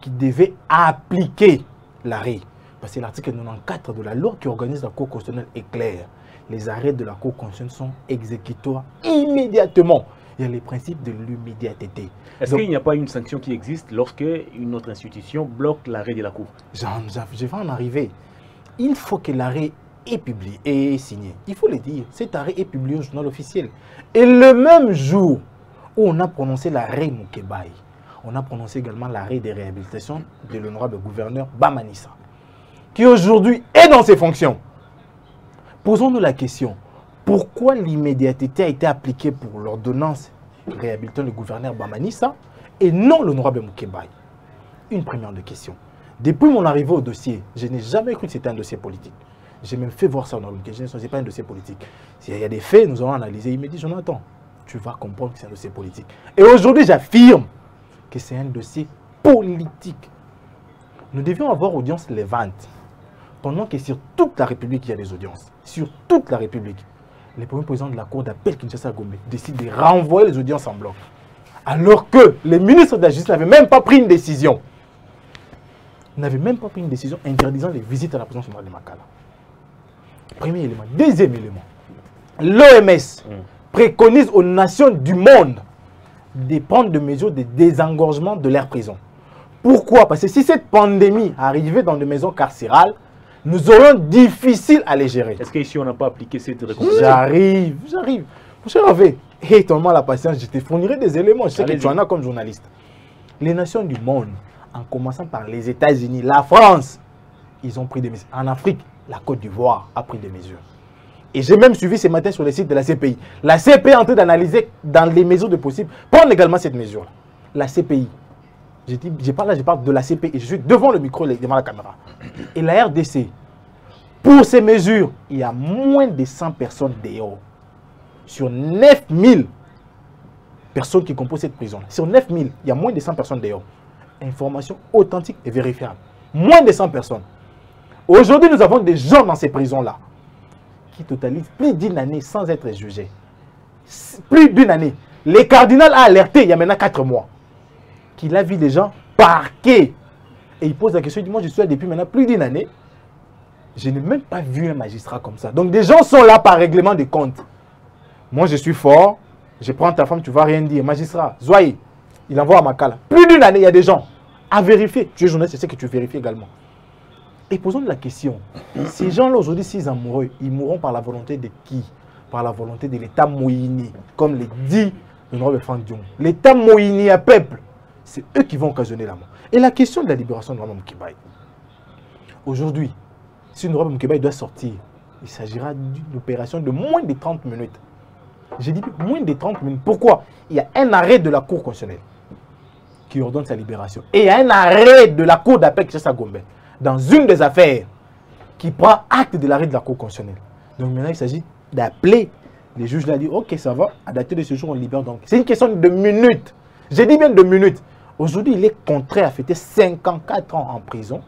qui devait appliquer l'arrêt parce que l'article 94 de la loi qui organise la Cour constitutionnelle est clair. Les arrêts de la Cour constitutionnelle sont exécutoires immédiatement. Il y a les principes de l'immédiateté. Est-ce qu'il n'y a pas une sanction qui existe lorsque une autre institution bloque l'arrêt de la Cour? Je vais en arriver. Il faut que l'arrêt est publié et signé. Il faut le dire, cet arrêt est publié au journal officiel. Et le même jour où on a prononcé l'arrêt Moukebaï, on a prononcé également l'arrêt de réhabilitation de l'honorable gouverneur Bamanissa qui aujourd'hui est dans ses fonctions. Posons-nous la question, pourquoi l'immédiateté a été appliquée pour l'ordonnance réhabilitant le gouverneur Bamanissa et non l'honorable Moukebaï Une première de question. Depuis mon arrivée au dossier, je n'ai jamais cru que c'était un dossier politique. J'ai même fait voir ça dans le Ce n'est pas un dossier politique. S'il y a des faits, nous allons analyser. Il me dit, Jonathan, tu vas comprendre que c'est un dossier politique. Et aujourd'hui, j'affirme que c'est un dossier politique. Nous devions avoir audience les ventes pendant que sur toute la République, il y a des audiences. Sur toute la République. Le premier président de la Cour d'appel, Kinshasa Gombe, décide de renvoyer les audiences en bloc. Alors que les ministres de la Justice n'avaient même pas pris une décision. N'avaient même pas pris une décision interdisant les visites à la prison de Makala. Premier élément. Deuxième élément. L'OMS préconise aux nations du monde de prendre des mesures de désengorgement de leurs prisons. Pourquoi? Parce que si cette pandémie arrivait dans des maisons carcérales, nous aurons difficile à les gérer. Est-ce qu'ici, on n'a pas appliqué cette recommandation J'arrive, j'arrive. Mon cher Hervé, et la patience, je te fournirai des éléments. Je sais que tu en as comme journaliste. Les nations du monde, en commençant par les États-Unis, la France, ils ont pris des mesures. En Afrique, la Côte d'Ivoire a pris des mesures. Et j'ai même suivi ce matin sur le site de la CPI. La CPI est en train d'analyser dans les mesures de possible, prendre également cette mesure-là. La CPI, je, dis, je parle je parle de la CPI. Je suis devant le micro, devant la caméra. Et la RDC, pour ces mesures, il y a moins de 100 personnes dehors. Sur 9000 personnes qui composent cette prison. Sur 9000, il y a moins de 100 personnes dehors. Information authentique et vérifiable. Moins de 100 personnes. Aujourd'hui, nous avons des gens dans ces prisons-là qui totalisent plus d'une année sans être jugés. Plus d'une année. Les cardinals a alerté il y a maintenant 4 mois qu'il a vu des gens parquet. Et il pose la question, il dit, moi je suis là depuis maintenant plus d'une année. Je n'ai même pas vu un magistrat comme ça. Donc des gens sont là par règlement de compte. Moi je suis fort, je prends ta femme, tu vas rien dire. Magistrat, Zoye, il envoie à Makala. Plus d'une année, il y a des gens à vérifier. Tu es journaliste, c'est ce que tu vérifies également. Et posons la question, ces gens-là aujourd'hui, s'ils amoureux, ils mourront par la volonté de qui? Par la volonté de l'État Moïni, comme le dit le Noir Dion. L'État Moïni à peuple, c'est eux qui vont occasionner la mort. Et la question de la libération de Rwanda Mkibaï. Aujourd'hui, si Rwanda Mkibaï doit sortir, il s'agira d'une opération de moins de 30 minutes. J'ai dit moins de 30 minutes. Pourquoi? Il y a un arrêt de la Cour constitutionnelle qui ordonne sa libération. Et il y a un arrêt de la Cour d'appel qui Gombe dans une des affaires qui prend acte de l'arrêt de la Cour constitutionnelle. Donc maintenant, il s'agit d'appeler les juges là, dire Ok, ça va, à dater de ce jour, on libère donc. C'est une question de minutes. J'ai dit bien de minutes. Aujourd'hui, il est contraint à fêter 54 ans en prison.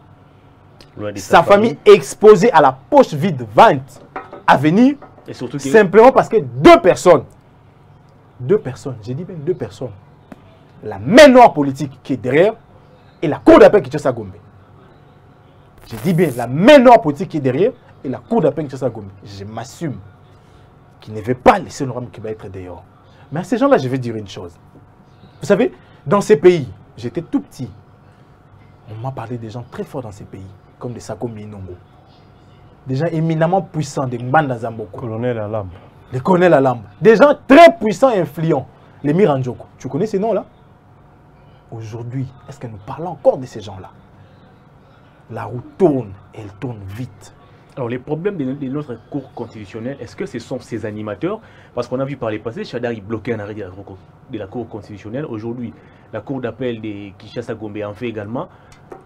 Sa, famille, exposée à la poche vide vente à venir. Et surtout simplement parce que deux personnes, deux personnes, j'ai dit bien deux personnes, la main noire politique qui est derrière et la cour d'appel qui est Gombe. Je dis bien la main noire politique qui est derrière et la cour d'appel qui est Gombe. Je m'assume qu'il ne veut pas laisser qui va être dehors. Mais à ces gens-là, je vais dire une chose. Vous savez, dans ces pays, j'étais tout petit. On m'a parlé des gens très forts dans ces pays, comme des Sako Minongo. Des gens éminemment puissants, des Mbanda Zamboko. Colonel Alam. Les colonels Alam. Des gens très puissants et influents. Les Miranjoko. Tu connais ces noms-là? Aujourd'hui, est-ce que nous parlons encore de ces gens-là? La roue tourne elle tourne vite. Alors, les problèmes de, notre cour constitutionnelle, est-ce que ce sont ces animateurs? Parce qu'on a vu par les passés, Chadar, il bloquait un arrêt de la, cour constitutionnelle. Aujourd'hui, la cour d'appel de Kishasa Gombe en fait également.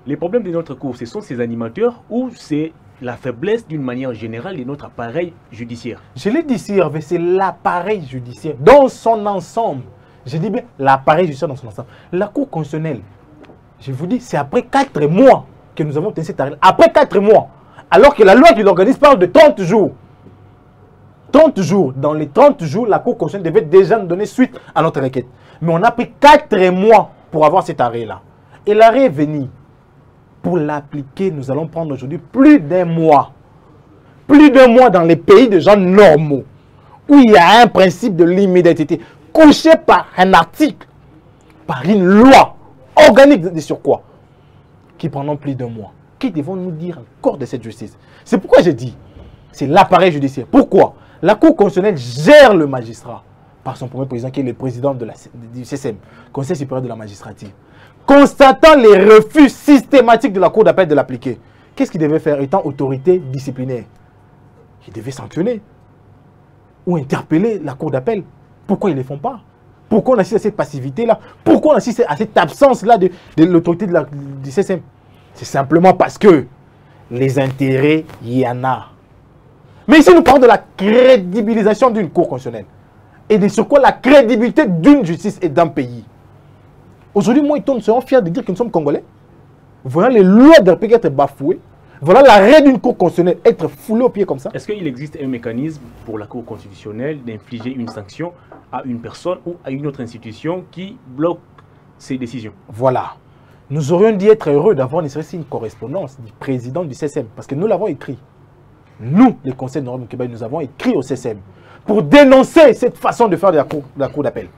Les problèmes de notre cour, ce sont ces animateurs ou c'est la faiblesse d'une manière générale de notre appareil judiciaire? Je l'ai dit, c'est l'appareil judiciaire dans son ensemble. Je dis bien l'appareil judiciaire dans son ensemble. La Cour constitutionnelle, je vous dis, c'est après 4 mois que nous avons obtenu cet arrêt. Après 4 mois. Alors que la loi qui l'organise parle de 30 jours. 30 jours. Dans les 30 jours, la Cour constitutionnelle devait déjà nous donner suite à notre requête. Mais on a pris 4 mois pour avoir cet arrêt-là. Et l'arrêt est venu. Pour l'appliquer, nous allons prendre aujourd'hui plus d'un mois. Plus d'un mois dans les pays de gens normaux. Où il y a un principe de l'immédiateté couché par un article, par une loi organique de surcroît, qui pendant plus d'un mois, qui devons nous dire encore de cette justice? C'est pourquoi j'ai dit, c'est l'appareil judiciaire. Pourquoi? La Cour constitutionnelle gère le magistrat par son premier président qui est le président du CCM, Conseil supérieur de la magistrature. Constatant les refus systématiques de la Cour d'appel de l'appliquer, qu'est-ce qu'il devait faire étant autorité disciplinaire? Il devait sanctionner ou interpeller la Cour d'appel. Pourquoi ils ne les font pas? Pourquoi on assiste à cette passivité-là? Pourquoi on assiste à cette absence-là de, l'autorité du CSM C'est simplement parce que les intérêts, il y en a. Mais ici, nous parlons de la crédibilisation d'une cour constitutionnelle. Et de sur quoi la crédibilité d'une justice et d'un pays. Aujourd'hui, moi, ils seront fiers de dire que nous sommes Congolais. Voilà les lois de pays être bafouées. Voilà l'arrêt d'une cour constitutionnelle être foulée au pied comme ça. Est-ce qu'il existe un mécanisme pour la cour constitutionnelle d'infliger une sanction à une personne ou à une autre institution qui bloque ces décisions? Voilà. Nous aurions dû être heureux d'avoir une correspondance du président du CSM, parce que nous l'avons écrit. Nous, les conseils de Québec, nous avons écrit au CSM pour dénoncer cette façon de faire de la cour, cour d'appel.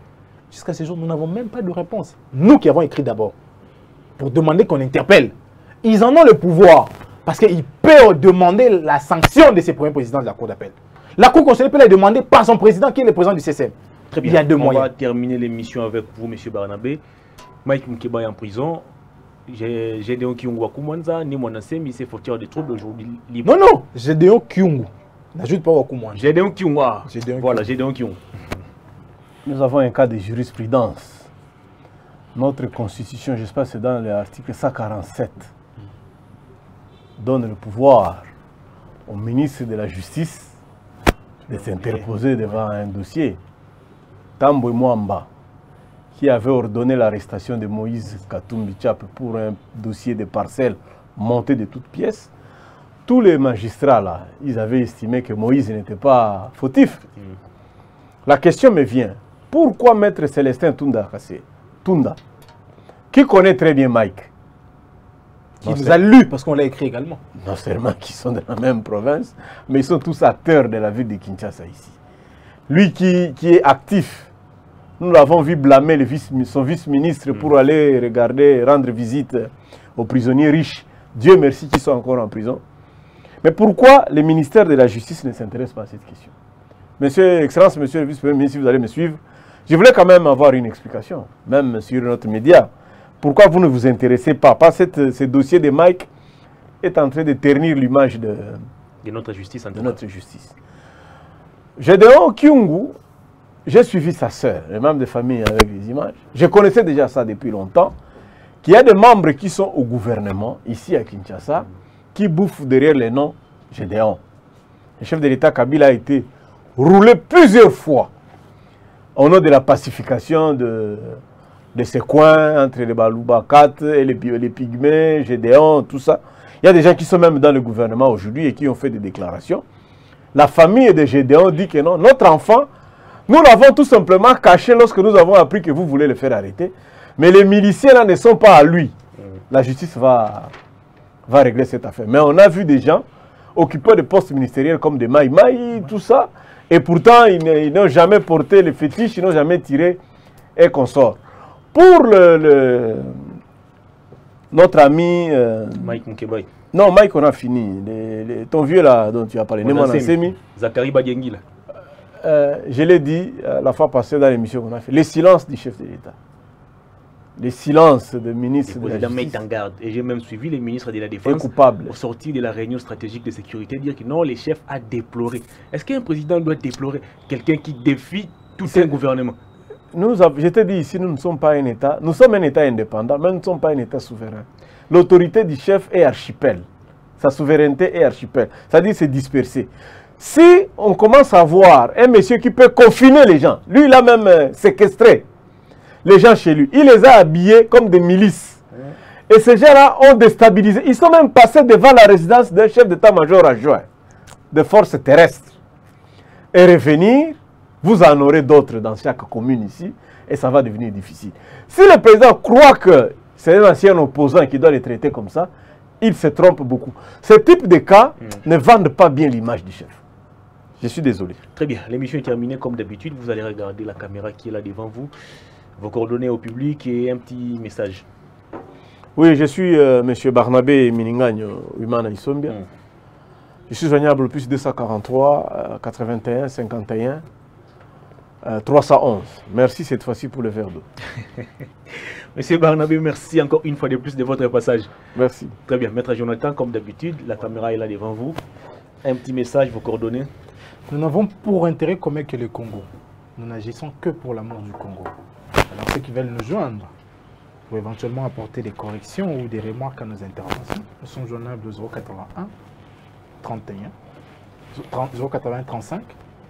Jusqu'à ce jour, nous n'avons même pas de réponse. Nous qui avons écrit d'abord, pour demander qu'on interpelle. Ils en ont le pouvoir, parce qu'ils peuvent demander la sanction de ces premiers présidents de la cour d'appel. La cour constitutionnelle peut la demander par son président, qui est le président du CSM. Très bien. Il y a deux On va terminer l'émission avec vous, M. Barnabé. Mike Mkeba est en prison. Gédéon Kyungu Wakumanza, ni Mwanasemi, c'est fautière de troubles aujourd'hui libre. Non, non, Gédéon Kyungu. N'ajoute pas Wakumanza. Gédéon Kyungu. Ah. Voilà, Gédéon Kyungu. Nous avons un cas de jurisprudence. Notre constitution, j'espère c'est dans l'article 147, donne le pouvoir au ministre de la Justice de s'interposer devant un dossier. Tambo Mwamba, qui avait ordonné l'arrestation de Moïse Katumbi Chap pour un dossier de parcelles monté de toutes pièces, tous les magistrats là, ils avaient estimé que Moïse n'était pas fautif. La question me vient, pourquoi maître Célestin Tunda Tunda qui connaît très bien Mike Qui nous a lu parce qu'on l'a écrit également. Non seulement qu'ils sont de la même province, mais ils sont tous acteurs de la ville de Kinshasa ici. Lui qui, qui est actif, nous l'avons vu blâmer le vice, son vice-ministre pour aller regarder, rendre visite aux prisonniers riches. Dieu merci qu'ils sont encore en prison. Mais pourquoi le ministère de la Justice ne s'intéresse pas à cette question? Monsieur, Excellence, Monsieur le vice-premier ministre, si vous allez me suivre, je voulais quand même avoir une explication, même sur notre média. Pourquoi vous ne vous intéressez pas? Parce que ce dossier de Mike est en train de ternir l'image de, De notre justice, en de notre justice. Gédéon Kyungu, j'ai suivi sa sœur, les membres de famille avec les images. Je connaissais déjà ça depuis longtemps, qu'il y a des membres qui sont au gouvernement, ici à Kinshasa, qui bouffent derrière les noms Gédéon. Le chef de l'État Kabila a été roulé plusieurs fois au nom de la pacification de, de ces coins entre les Baloubakat et les, les Pygmées, Gédéon, tout ça. Il y a des gens qui sont même dans le gouvernement aujourd'hui et qui ont fait des déclarations. La famille de Gédéon dit que non, notre enfant, nous l'avons tout simplement caché lorsque nous avons appris que vous voulez le faire arrêter. Mais les miliciens là ne sont pas à lui. La justice va, va régler cette affaire. Mais on a vu des gens occupés de postes ministériels comme des Maï Maï, tout ça. Et pourtant, ils n'ont jamais porté le fétiche, ils n'ont jamais tiré et consort. Pour le, le- notre ami. euh, Mike Mkebai. non, Mike, on a fini. Ton vieux là dont tu as parlé. Zachary Badiengila. Euh, je l'ai dit euh, la fois passée dans l'émission qu'on a fait, le silence du chef de l'État. Le silence du Le ministre de la président met Justice en garde. Et j'ai même suivi les ministres de la Défense coupable. au sortir de la réunion stratégique de sécurité dire que non, les chefs a déploré. Est-ce qu'un président doit déplorer quelqu'un qui défie tout un gouvernement? Nous, je te dis ici, nous ne sommes pas un État. Nous sommes un État indépendant, mais nous ne sommes pas un État souverain. L'autorité du chef est archipel. Sa souveraineté est archipel. C'est-à-dire c'est dispersé. Si on commence à voir un monsieur qui peut confiner les gens, lui il a même euh, séquestré les gens chez lui, il les a habillés comme des milices. Et ces gens-là ont déstabilisé. Ils sont même passés devant la résidence d'un chef d'état-major adjoint de forces terrestres et revenir, vous en aurez d'autres dans chaque commune ici, et ça va devenir difficile. Si le président croit que c'est un ancien opposant qui doit les traiter comme ça, il se trompe beaucoup. Ce type de cas ne vendent pas bien l'image du chef. Je suis désolé. Très bien, l'émission est terminée comme d'habitude. Vous allez regarder la caméra qui est là devant vous, vos coordonnées au public et un petit message. Oui, je suis euh, M. Barnabé Miningagne, Humana Isombia. Mm. Je suis joignable au plus 243 euh, 81 51 euh, 311. Merci cette fois-ci pour le verre d'eau. Monsieur Barnabé, merci encore une fois de plus de votre passage. Merci. Très bien, Maître Jonathan, comme d'habitude, la caméra est là devant vous. Un petit message, vos coordonnées. Nous n'avons pour intérêt commun que le Congo. Nous n'agissons que pour l'amour du Congo. Alors ceux qui veulent nous joindre, pour éventuellement apporter des corrections ou des remarques à nos interventions, nous sommes joignables au 081 31 30 081 35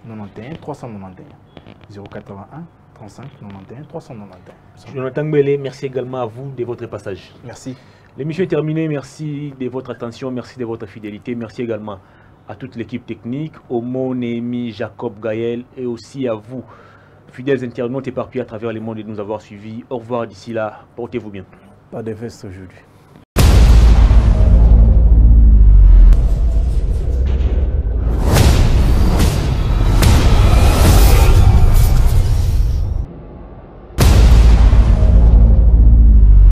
91 391 081 35 91 391. Jonathan Mbele, merci également à vous de votre passage. Merci. L'émission est terminée. Merci de votre attention, merci de votre fidélité. Merci également à toute l'équipe technique, Omo, Némi, Jacob, Gaël et aussi à vous, fidèles internautes éparpillés à travers le monde de nous avoir suivis. Au revoir d'ici là. Portez-vous bien. Pas de veste aujourd'hui.